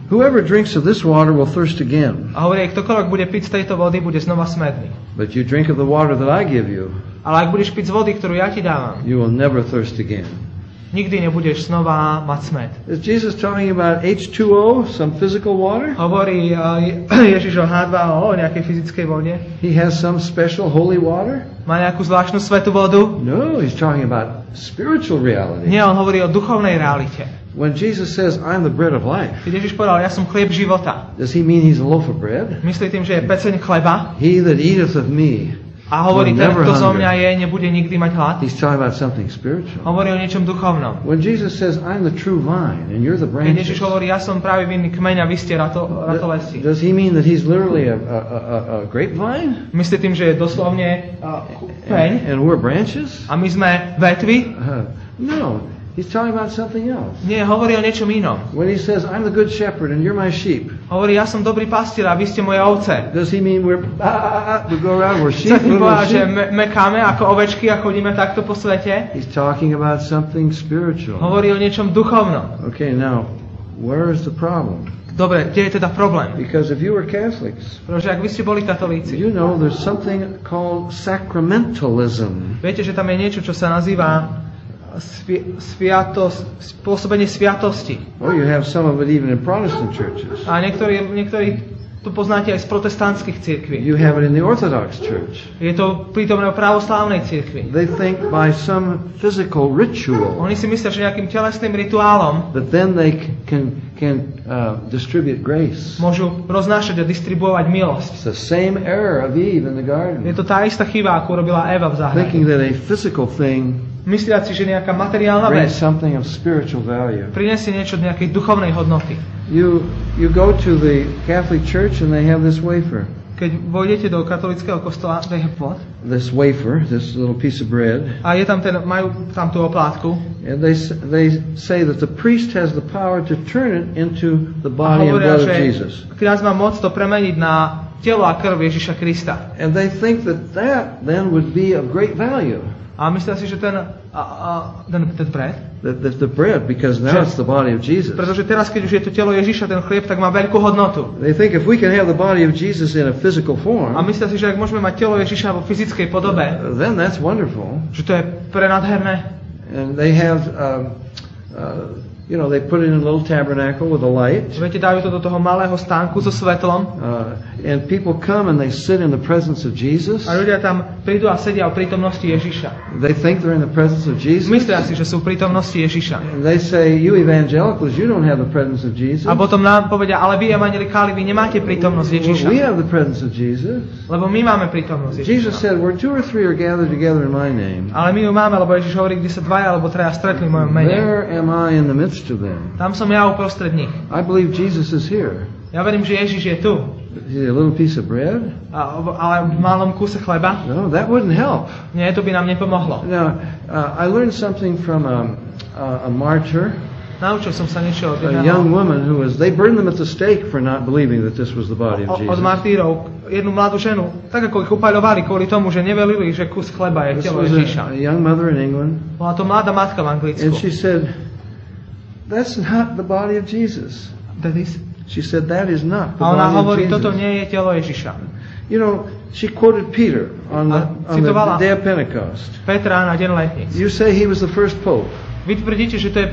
Whoever drinks of this water will thirst again. A hovorí, ktokoľvek bude piť z tejto vody, bude znova smedný. But you drink of the water that I give you, Ale ak budeš piť z vody, ktorú ja ti dávam, you will never thirst again. nikdy nebudeš znova mať smed. Is Jesus talking about H2O, some physical water? Hovorí uh, Ježiš o H2O, o nejakej fyzickej vode. He has some special holy water? Má nejakú zvláštnu svetú vodu? No, he's talking about spiritual reality. Nie, on hovorí o duchovnej realite. When Jesus says, I'm the bread of life, Keď Ježiš povedal, ja som chlieb života, does he mean he's a loaf of bread? myslí tým, že je peceň chleba He that eateth of me, a hovorí, ten, kto zo mňa je, nebude nikdy mať hlad. he's talking about something spiritual. Hovorí o niečom duchovnom. When Jesus says, I'm the true vine and you're the Keď branches, Ježiš hovorí, ja som práve vinný kmeň a vy ste rato, ratolesy. does he mean that he's literally a, a, a, a grapevine? Myslí tým, že je doslovne uh, peň And we're branches? a my sme vetvy? Uh, no, he's talking about something else. Nie, hovorí o niečom inom. When he says, I'm the good shepherd and you're my sheep, Hovorí, ja som dobrý pastier a vy ste moje ovce. does he mean we're, ah, ah, ah, we go around, we're sheep, Chce povedať, že mekáme ako ovečky a chodíme takto po svete? He's talking about something spiritual. Hovorí o niečom duchovnom. Okay, now, where is the problem? Dobre, kde je teda problém? Because if you were Catholics, Pretože ak vy ste boli katolíci, you know there's something called sacramentalism. viete, že tam je niečo, čo sa nazýva svi- sviatos, spôsobenie sviatosti. Or you have some of it even in Protestant churches. A niektorí, niektorí to poznáte aj z protestantských cirkví. You have it in the Orthodox Church. Je to prítomné v pravoslávnej cirkvi. They think by some physical ritual Oni si myslia, že nejakým telesným rituálom that then they can, can uh, distribute grace. môžu roznášať a distribuovať milosť. It's the same error of Eve in the Je garden, to tá istá chyba, ako robila Eva v záhrade. thinking that a physical thing Mysliať si, že nejaká materiálna vec prinesie niečo nejakej duchovnej hodnoty. You, you go to the Catholic Church and they have this wafer. Keď vojdete do katolického kostola, they have what? This wafer, this little piece of bread, A je tam ten, majú tam tú oplátku and they, they say that the priest has the power to turn it into the body and blood of Jesus. kniaz má moc to premeniť na telo a krv Ježiša Krista. And they think that that then would be of great value. A myslia si, že ten, a, a, ten, ten bread, That, that the bread, because now Že- it's the body of Jesus. pretože teraz, keď už je to telo Ježiša, ten chlieb, tak má veľkú hodnotu. They think if we can have the body of Jesus in a physical A form, myslia si, že ak môžeme mať telo Ježiša vo fyzickej podobe, then that's wonderful. že to je prenadherné. And they have, um, uh, you know, they put it in a little tabernacle with a light. Viete, dajú to do toho malého stánku so svetlom Uh, and people come and they sit in the presence of Jesus. a ľudia tam prídu a sedia v prítomnosti Ježiša. They think they're in the presence of Jesus. Myslia si, že sú v prítomnosti Ježiša. And they say, You evangelicals, you don't have the presence of Jesus. A potom nám povedia, ale vy evangelikáli, vy nemáte prítomnosť Ježiša. We have the presence of Jesus. Lebo my máme prítomnosť Jesus Ježiša. said, Where two or three are gathered together in my name, Ale my ju máme, lebo Ježiš hovorí, kde sa dvaja alebo traja stretli v mojom mene. there am I in the midst of them. Tam som ja uprostred nich. I believe Jesus is here. Ja verím, že Ježiš je tu. A little piece of bread? A, ale v malom kúse chleba? No, that wouldn't help. Nie, to by nám nepomohlo. Now, uh, I learned something from um, uh, a martyr, Naučil som sa niečo od, a young jedného, woman who was, they burned them at the stake for not believing that this was the body of o- od Jesus. martírov, jednu mladú ženu, tak ako ich upaľovali kvôli tomu, že neverili, že kus chleba je telo was a, a Ježiša. young mother in England, Bola to mladá matka v Anglicku. and she said, That's not the body of Jesus. That is- She said, That is not the A ona body of hovorí, Jesus. toto nie je telo Ježiša. You know, she quoted Peter on the, on the citovala- day of Pentecost. Petra na deň letníc. You say he was the first pope. Vy tvrdíte, že to je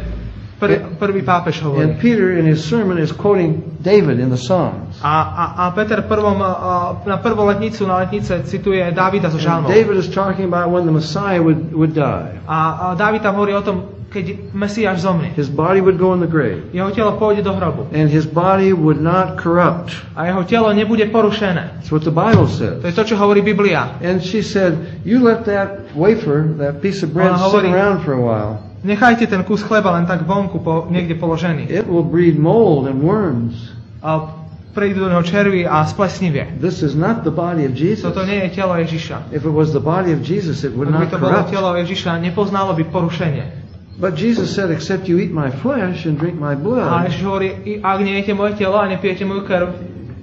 pr- prvý pápež And hovorí. Peter in his sermon is quoting David in the Psalms. A, a, a Peter prvom, a, na prvú letnicu na letnice cituje Dávida zo And žalmov. David is talking about when the Messiah would, would die. A, a Dávid tam hovorí o tom, keď Mesiáš zomrie. His body would go in the grave. Jeho telo pôjde do hrobu. And his body would not corrupt. A jeho telo nebude porušené. That's what the Bible To says. je to, čo hovorí Biblia. And she said, You let that wafer, that piece of bread, Ona sit hovorí- around for a while. Nechajte ten kus chleba len tak vonku, po, niekde položený. It will breed mold and worms. A prejdú do neho červy a splesnivie. This is not the body of Jesus. Toto nie je telo Ježiša. If it was the body of Jesus, it would Ak by not to bolo telo Ježiša, nepoznalo by porušenie. But Jesus said, Except you eat my flesh and drink my A blood, Ježiš hovorí, "I- ak nejete moje telo a nepijete moju krv,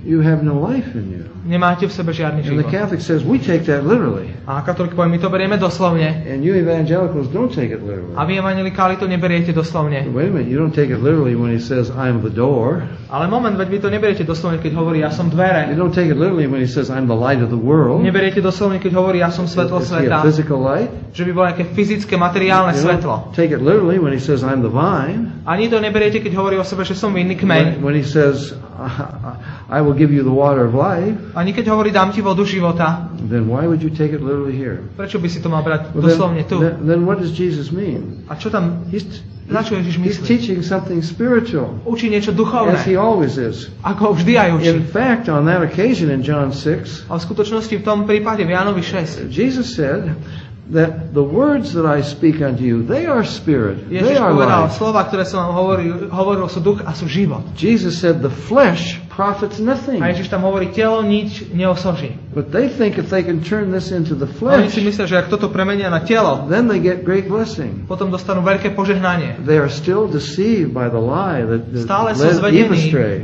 you have no life in you. Nemáte v sebe žiadny And the život. Catholic says, We take that literally. A katolík povie, my to berieme doslovne. And you evangelicals don't take it A literally. vy evangelikáli to neberiete doslovne. Wait a minute, you don't take it literally when he says, I'm the door. Ale moment, veď vy to neberiete doslovne, keď hovorí, ja som You dvere. don't take it literally when he says, I'm the light of the world. Neberiete doslovne, keď hovorí, ja som svetlo a sveta. physical light? Že by bolo nejaké fyzické, materiálne You svetlo. take it literally when he says, I'm the vine. Ani to neberiete, keď hovorí o sebe, že som vinný When, kmeň. when he says, I will give you the water of life, Ani keď hovorí, dám ti vodu života. then why would you take it literally here? Prečo by si to mal brať Well, doslovne tu? then, then what does Jesus mean? A čo tam He's, Na čo Ježiš he's myslí? teaching something spiritual, učí niečo as he duchovné, always is. ako vždy aj učí. In fact, on that occasion in John 6, A v skutočnosti v tom prípade v Jánovi 6 Jesus said that the words that I speak unto you, they are spirit, they Ježiš are povedal, life. slova, ktoré som vám hovoril, hovoril sú duch a sú život. Jesus said the flesh profits nothing. A Ježiš tam hovorí, telo nič neosoží. But they think if they can turn this into the Oni flesh, si myslia, že ak toto premenia na telo, then they get great blessing. potom dostanú veľké požehnanie. They are still deceived by the lie that, that Stále sú zvedení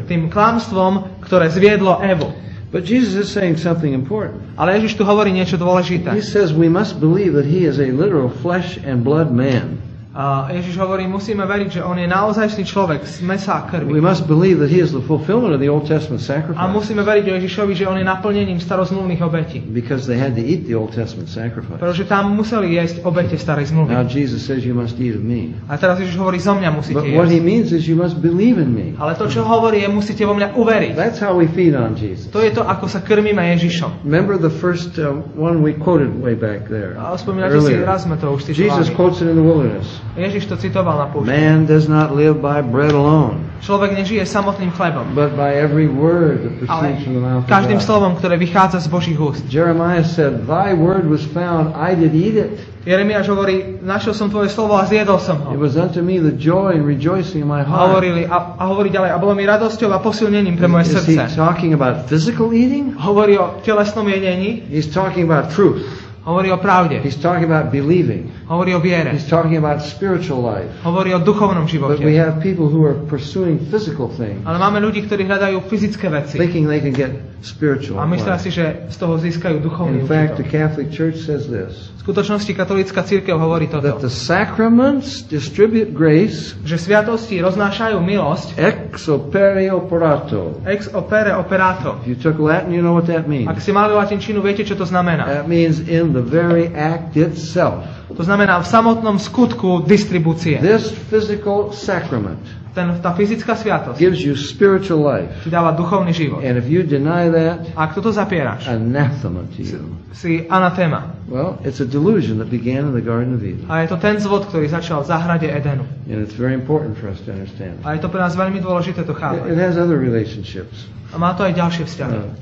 tým klamstvom, ktoré zviedlo Evu. But Jesus is saying something important. Ale Ježiš tu hovorí niečo dôležité. He says we must believe that he is a literal flesh and blood man. A Ježiš hovorí, musíme veriť, že on je naozajstný človek z mesa a We krvi. must believe that he is the fulfillment of the Old Testament A sacrifice. musíme veriť Ježišovi, že on je naplnením starozmluvných obetí. Because they had to eat the Old Testament sacrifice. Pretože tam museli jesť obete starej zmluvy. Now Jesus says you must eat of me. A teraz Ježiš hovorí, zo mňa musíte But what he jesť. means is you must believe in me. Ale to, čo hovorí, je, musíte vo mňa uveriť. That's how we feed on Jesus. To je to, ako sa krmíme Ježišom. Remember the first uh, one we quoted way back there. A spomínate si, raz sme to už Jesus quotes it in the wilderness. Ježiš to citoval na púšti. Man does not live by bread alone, Človek nežije samotným chlebom, but by every word that proceeds from the mouth of každým God. slovom, ktoré vychádza z Božích úst. Jeremiah said, Thy word was found, I did eat it. Jeremiáš hovorí, našiel som tvoje slovo a zjedol som It ho. was unto me the joy and rejoicing of my heart. hovorili, a, a hovorí ďalej, a bolo mi radosťou a posilnením pre moje Is he srdce. talking about physical eating? Hovorí o telesnom jedení, He's talking about truth. Hovorí o pravde, He's talking about believing. hovorí o viere, He's talking about spiritual life. hovorí o duchovnom But we živote. have people who are pursuing physical things, Ale máme ľudí, ktorí hľadajú fyzické veci thinking they can get spiritual. a myslia si, že z toho získajú duchovný In fact, the. Catholic Church says this skutočnosti katolícka církev hovorí that toto, the sacraments distribute grace že sviatosti roznášajú milosť ex opere operato. ex opere operato. If you took Latin, you know what that means. Ak si mali latinčinu, viete, čo to znamená. That means in the very act itself. To znamená v samotnom skutku distribúcie. This physical sacrament Ten, tá fyzická sviatosť gives you spiritual life. ti dáva duchovný život. And if you deny that, ak toto zapieráš, anathema to you. si anatéma. Well, it's a delusion that began in the Garden of Eden. A je to ten zvod, ktorý začal v záhrade Edenu. And it's very important for us to understand. A je to pre nás veľmi dôležité It, to it chápať. has other relationships. A má to aj ďalšie vzťahy. Uh,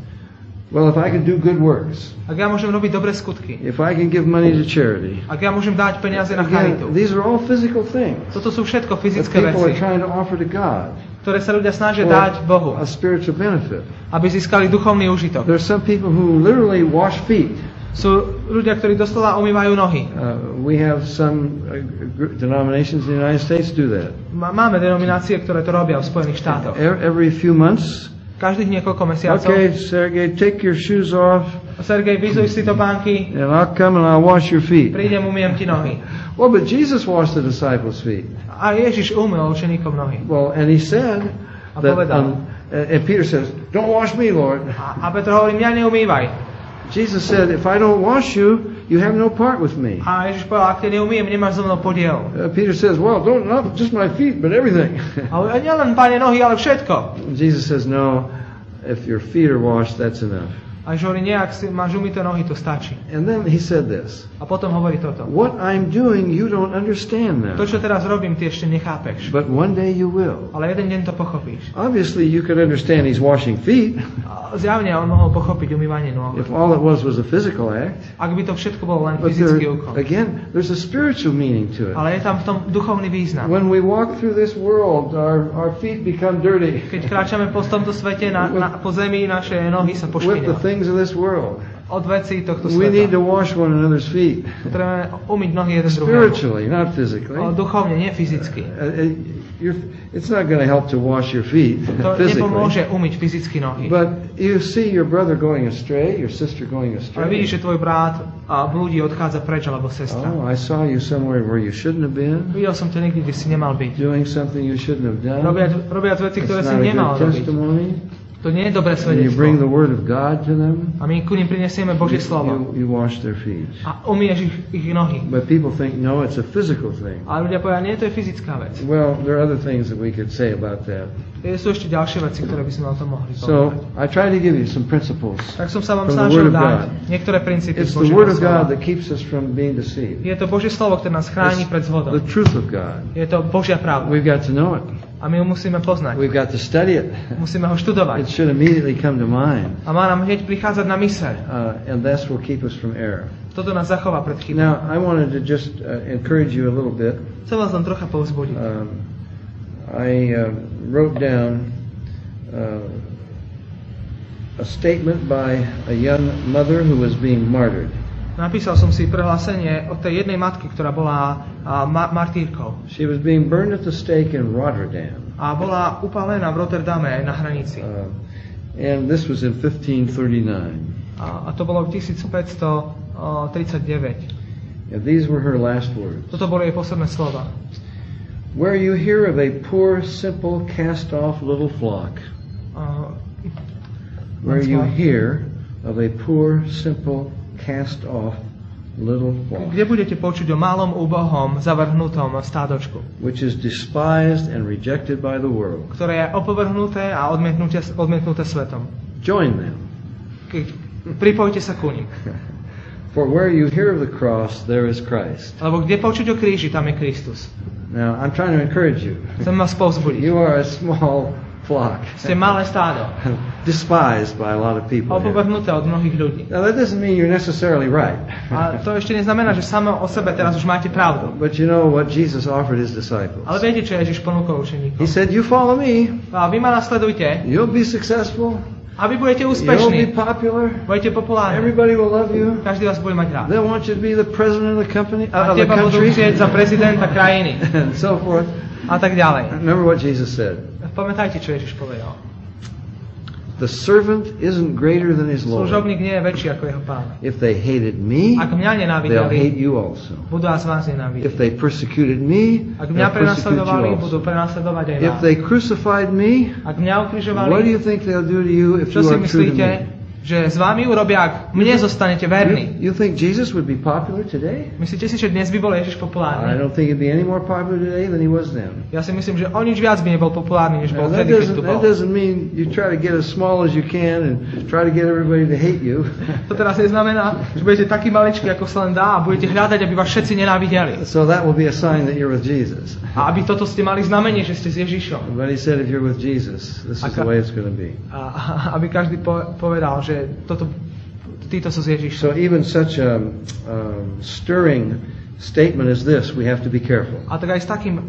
well, if I can do good works, Ak ja môžem robiť dobré skutky, if I can give money to charity, ak ja môžem dať peniaze na charitu, these are all physical things toto sú všetko fyzické people are veci, trying to offer to God ktoré sa ľudia snažia dať Bohu, a spiritual benefit. aby získali duchovný užitok. There are some people who literally wash feet. Sú ľudia, ktorí doslova umývajú nohy. Uh, we have some uh, denominations in the United States do that. Má- Máme denominácie, ktoré to robia v Spojených štátoch. E- Every few months, Každých niekoľko mesiacov. okay, Sergey, take your shoes off, Sergej, vyzuj si to pánky, and I'll come and I'll wash your feet. prídem, umiem ti nohy. Well, but Jesus washed the disciples' feet. A Ježiš umyl učeníkom nohy. Well, and he said A that um, And, and Peter says, Don't wash me, Lord. A, a Petr hovorí, mňa neumývaj. Jesus said, If I don't wash you, you have no part with me. A ak neumiem, nemáš mnou podiel. Uh, Peter says, Well, don't not just my feet, but everything. A hovorí, a nielen páne nohy, ale všetko. Jesus says, No, if your feet are washed, that's enough. A Ježiš hovorí, nie, ak si máš umyté nohy, to stačí. And then he said this A potom hovorí toto. What I'm doing, you don't understand To, now, čo teraz robím, ty ešte nechápeš. but one day you will. Ale jeden deň to pochopíš. Obviously, you could understand he's washing feet Zjavne on mohol pochopiť umývanie nôh. if all it was was a physical act. Ak by to všetko bolo len fyzický úkon. again, there's a spiritual meaning to it. Ale je tam v tom duchovný význam. When we walk through this world, our, our feet become dirty Keď kráčame po tomto svete, na, na, po zemi naše nohy sa pošpinajú. Things of this world. Od vecí tohto We need to sveta. wash one another's feet Potrebujeme umyť nohy jeden druhého. spiritually, not physically. Ale duchovne, nie fyzicky. Uh, uh, you're, it's not going to help to wash your feet To physically. umyť fyzicky nohy. But you see your brother going astray, your sister going astray. vidíš, že tvoj brat a blúdi odchádza preč, alebo sestra. Oh, I saw you somewhere where you shouldn't have been, Videl som ťa niekde, kde si nemal byť. doing something you shouldn't have done. Robiac, robiac veci, ktoré si a nemal robiť. To nie je dobré And you bring the svedectvo. word of God to them. A my ku nim prinesieme Božie slovo. You, you wash their feet. A umieš ich, ich nohy. But people think, no, it's a physical thing. Ale ľudia povedia, nie, to je fyzická vec. Well, there are other things that we could say about that. E, Sú ešte ďalšie veci, ktoré by sme o tom mohli So povedať. I try to give you some principles. Tak som sa vám snažil dať niektoré princípy It's the Word of God that keeps us from being deceived. Je to Božie slovo, ktoré nás chráni pred zvodom. the truth of God. Je to Božia pravda. We've got to know it. A my ju musíme poznať. We've got to study it. Musíme ho It should immediately come to mind. A má nám hneď prichádzať na myseľ. Uh, and this will keep us from error. Toto nás zachová pred chybou. Now, I wanted to just uh, encourage you a little bit. Vás len trocha povzbudiť. Um, I uh, wrote down uh, a statement by a young mother who was being martyred. Napísal som si prehlásenie od tej jednej matky, ktorá bola Uh, martýrkou. She was being burned at the stake in Rotterdam. A bola upálená v Rotterdame na hranici. Uh, and this was in 1539. A, to bolo v 1539. Uh, and these were her last words. Toto boli jej posledné slova. Where you hear of a poor, simple, cast off little flock, uh, where you hear of a poor, simple, cast off little flock, kde budete počuť o malom, úbohom, zavrhnutom stádočku, which is despised and rejected by the world, ktoré je opovrhnuté a odmietnuté, odmietnuté svetom. join them. Pripojte sa ku nim. For where you hear of the cross, there is Christ. Lebo kde počuť o kríži, tam je Kristus. Now, I'm trying to encourage you. Chcem vás povzbudiť. You are a small flock, Ste malé stádo. despised by a lot of people. here. Opovrhnuté od mnohých ľudí. Now, that doesn't mean you're necessarily right. A to ešte neznamená, že samo o sebe teraz už máte pravdu. But you know what Jesus offered his disciples. Ale viete, čo Ježiš ponúkol učeníkom? He said, You follow me, A vy ma nasledujte you'll be successful, a vy budete you'll be úspešní. popular, Budete populárni. everybody will love you. Každý vás bude mať rád. They'll want you to be the president of the company, uh, A teba budú chcieť za prezidenta krajiny. and so forth. A tak ďalej. Remember what Jesus said. Pamätajte, čo Ježiš povedal. The servant isn't greater than his Lord. Služobník nie je väčší ako jeho pán. If they hated me, Ak mňa they'll hate nenávideli, you also. budú vás vás If nenávidieť. they persecuted me, Ak mňa prenasledovali, budú prenasledovať aj If vás. they crucified me, Ak mňa what do ukrižovali, you think they'll do to you if you are true to me? Že s vami urobia, ak mne zostanete verní? You, you think Jesus would be popular today? Myslíte si, že dnes by bol I Ježiš populárny? don't think he'd be any more popular today than he was then. Ja si myslím, že o nič viac by nebol populárny, než bol vtedy, keď tu that bol. doesn't mean you try to get as small as you can and try to get everybody to hate you. To teraz neznamená, že budete taký maličký, ako sa len dá a budete hľadať, aby vás všetci nenávideli. so that will be a sign that you're with Jesus. A aby toto ste mali znamenie, že ste s Ježišom. But he said if you're with Jesus, this is the Aka- way it's going to be. A a aby každý po, povedal, že toto, títo sú s Ježišom. So even such a um, stirring statement as this, we have to be careful. A tak aj s takým,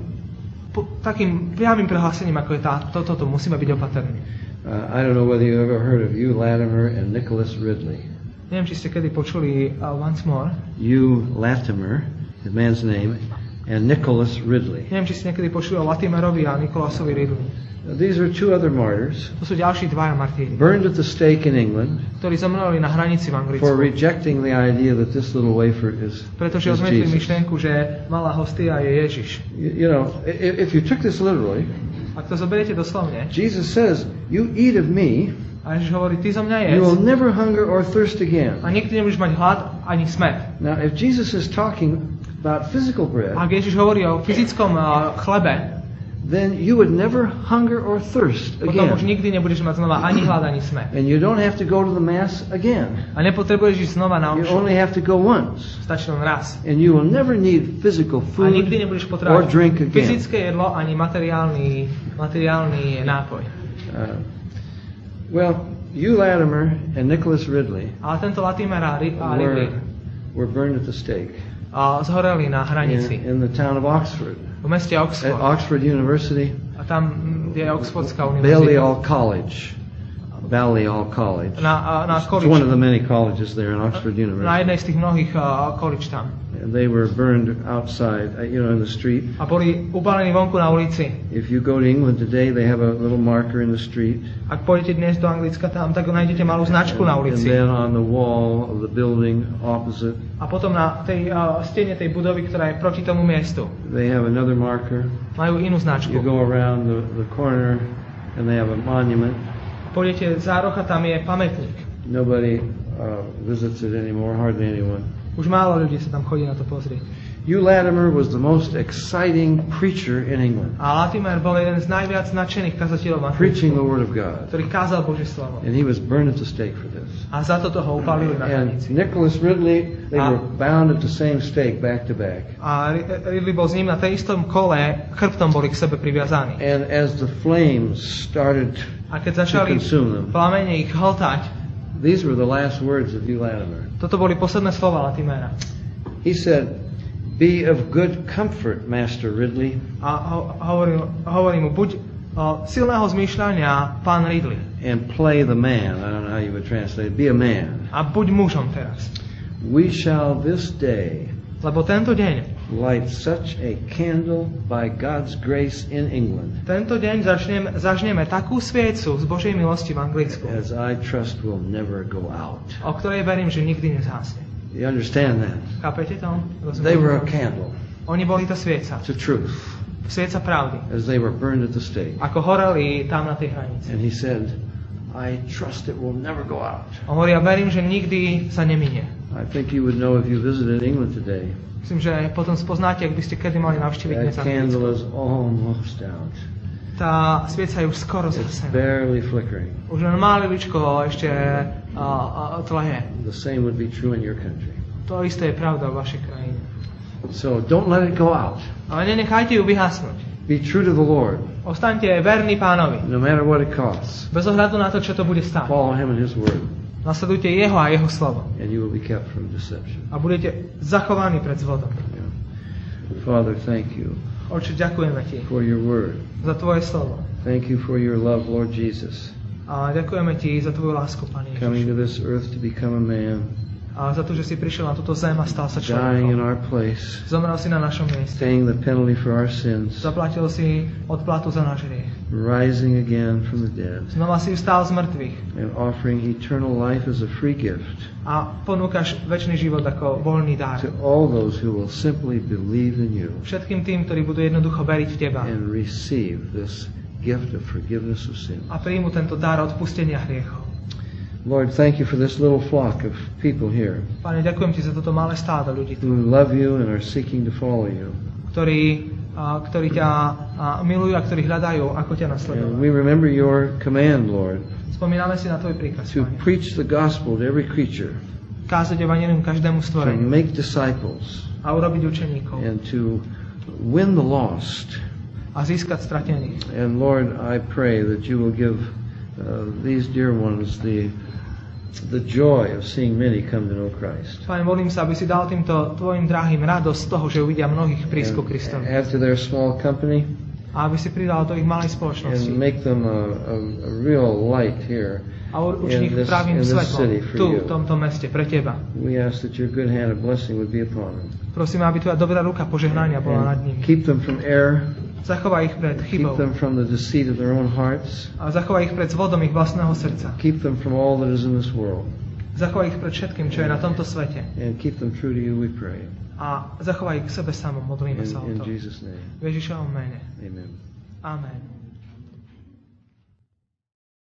po, takým priamým prehlásením, ako je tá, toto, to musíme byť opatrní. Uh, I don't know whether you ever heard of Hugh Latimer and Nicholas Ridley. Neviem, či ste kedy počuli uh, Once More. Hugh Latimer, the man's name, and Nicholas Ridley. Neviem, či ste niekedy počuli o Latimerovi a Nikolasovi Ridley. These are two other martyrs To sú ďalší dvaja martíri, burned at the stake in England ktorí zomreli na hranici v Anglicku. for rejecting the idea that this little wafer is, Pretože odmietli myšlienku, že malá hostia je Ježiš. You, know, i- if you took this literally, Ak to zoberiete doslovne, Jesus says, You eat of me, a Ježiš hovorí, ty zo mňa you will never hunger or thirst again. a nikdy nebudeš mať hlad ani smet. Now, if Jesus is talking about physical bread, Ak Ježiš hovorí o fyzickom uh, chlebe, then you would never hunger or thirst potom už again. nikdy nebudeš mať znova ani hlad, ani smet. And you don't have to go to the Mass again. A nepotrebuješ ísť znova na You only have to go once. Stačí len raz. And you will never need physical A food nikdy nebudeš or potrebovať drink again. fyzické jedlo ani materiálny, materiálny nápoj. Uh, well, you Latimer and Nicholas Ridley tento Latimer a Ridley were, were burned at the stake a zhoreli na in, in the town of Oxford. V meste At Oxford. Oxford University, A tam je Oxfordská univerzita. Balliol College. Balliol College. Na, na It's one of college, the many colleges there in Oxford na University. jednej z tých mnohých uh, college tam. And they were burned outside, uh, you know, in the street. A boli upálení vonku na ulici. If you go to England today, they have a little marker in the street. Ak pôjdete dnes do Anglicka tam, tak nájdete malú značku na And, and ulici. then on the wall of the building opposite, A potom na tej uh, stene tej budovy, ktorá je proti tomu miestu, they have another marker. majú inú značku. You go around the, the corner and they have a monument. Pôjdete za roh a tam je pamätník. Nobody uh, visits it anymore, hardly anyone. Už málo ľudí sa tam chodí na to pozrieť. Hugh Latimer was the most exciting preacher in England, A Latimer bol jeden z najviac nadšených kazateľov preaching the Word of God. ktorý kázal Božie slovo. And he was burned at the stake for this. A za toto ho upálili na And hranici. Nicholas Ridley, they A- were bound at the same stake back to back. A Ri- Ridley bol s ním na tej istom kole, chrbtom boli k sebe priviazaní. And as the flames started A keď to začali consume them, plamene ich hltať, these were the last words of Hugh Latimer. toto boli posledné slova Latimera. He said, Be of good comfort, Master Ridley, A ho, hovoril, hovorí mu, buď o, silného zmýšľania, pán Ridley. and play the man. I don't know how you would translate it. Be a man. A buď mužom teraz. We shall this day Lebo tento deň, light such a candle by God's grace in England tento deň začneme, zažneme takú sviecu z Božej milosti v Anglicku, as I trust will never go out. o ktorej verím, že nikdy nezhasne. You understand that? Chápete to? They were a candle Oni boli to svieca. to truth Svieca pravdy. as they were burned at the stake. Ako horeli tam na tej hranici. And he said, I trust it will never go out. On hovorí, ja verím, že nikdy sa neminie. I think you would know if you visited England today. Myslím, že potom spoznáte, ak by ste kedy mali navštíviť dnes. Tá svieca je už skoro flickering. Už len maliličko ešte uh, uh, tleje. The same would be true in your country. To isté je pravda v vašej krajine. So don't let it go out. Ale nenechajte ju vyhasnúť. Be true to the Lord, Ostaňte verní pánovi. no matter what it costs. Bez ohľadu na to, čo to bude stáť. Follow Him and His Word, Nasledujte jeho a jeho slovo. and you will be kept from deception. A budete zachovaní pred zvodom. Yeah. Father, thank you Oče, ďakujeme ti for your Word. za tvoje slovo. Thank you for your love, Lord Jesus, A ďakujeme ti za tvoju lásku, Pane coming Ježiš. to this earth to become a man, A za to, že si prišiel na túto zem a stal sa dying in človekom. our place, Zomrel si na našom mieste. paying the penalty for our sins, Zaplatil si odplatu za náš hriech. rising again from the dead, Znova si vstal z mŕtvych and offering eternal life as a free gift a ponúkaš väčší život ako voľný dar. to all those who will simply believe in you Všetkým tým, ktorí budú jednoducho veriť v Teba and receive this gift of forgiveness of sin. a príjmu tento dar odpustenia hriechov. Lord, thank you for this little flock of people here Pane, ďakujem Ti za toto malé stádo ľudí, tu, who love you and are seeking to follow you. ktorí, a, ktorí ťa a, milujú a ktorí hľadajú, ako ťa And nasledovať. we remember your command, Lord, Spomíname si na Tvoj príkaz, to Pane. preach the gospel to every creature, Kázať evanelium každému to stvoreniu make disciples, a urobiť učeníkov and to win the lost. a získať stratených. And Lord, I pray that you will give uh, these dear ones the the joy of seeing many come to know Christ. Pane, modlím sa, aby si dal týmto Tvojim drahým radosť z toho, že uvidia mnohých And Kristovi. add to their small company A aby si pridal do ich malej and spoločnosti. make them a, a, a real light here. A učiň ich pravým svetlom tu, v tomto meste, pre Teba. We ask that your good hand of blessing would be upon them. Prosím, aby Tvoja dobrá ruka požehnania bola nad And nimi. keep them from error, Zachovaj ich pred keep chybou them from the deceit of their own hearts, a zachovaj ich pred zvodom ich vlastného srdca. keep them from all that is in this world, Zachovaj ich pred všetkým, čo je na tomto svete. and keep them true to you, we pray. A zachovaj ich k sebe samom, modlíme sa o in to. Jesus' name, V Ježišovom mene. amen. Amen.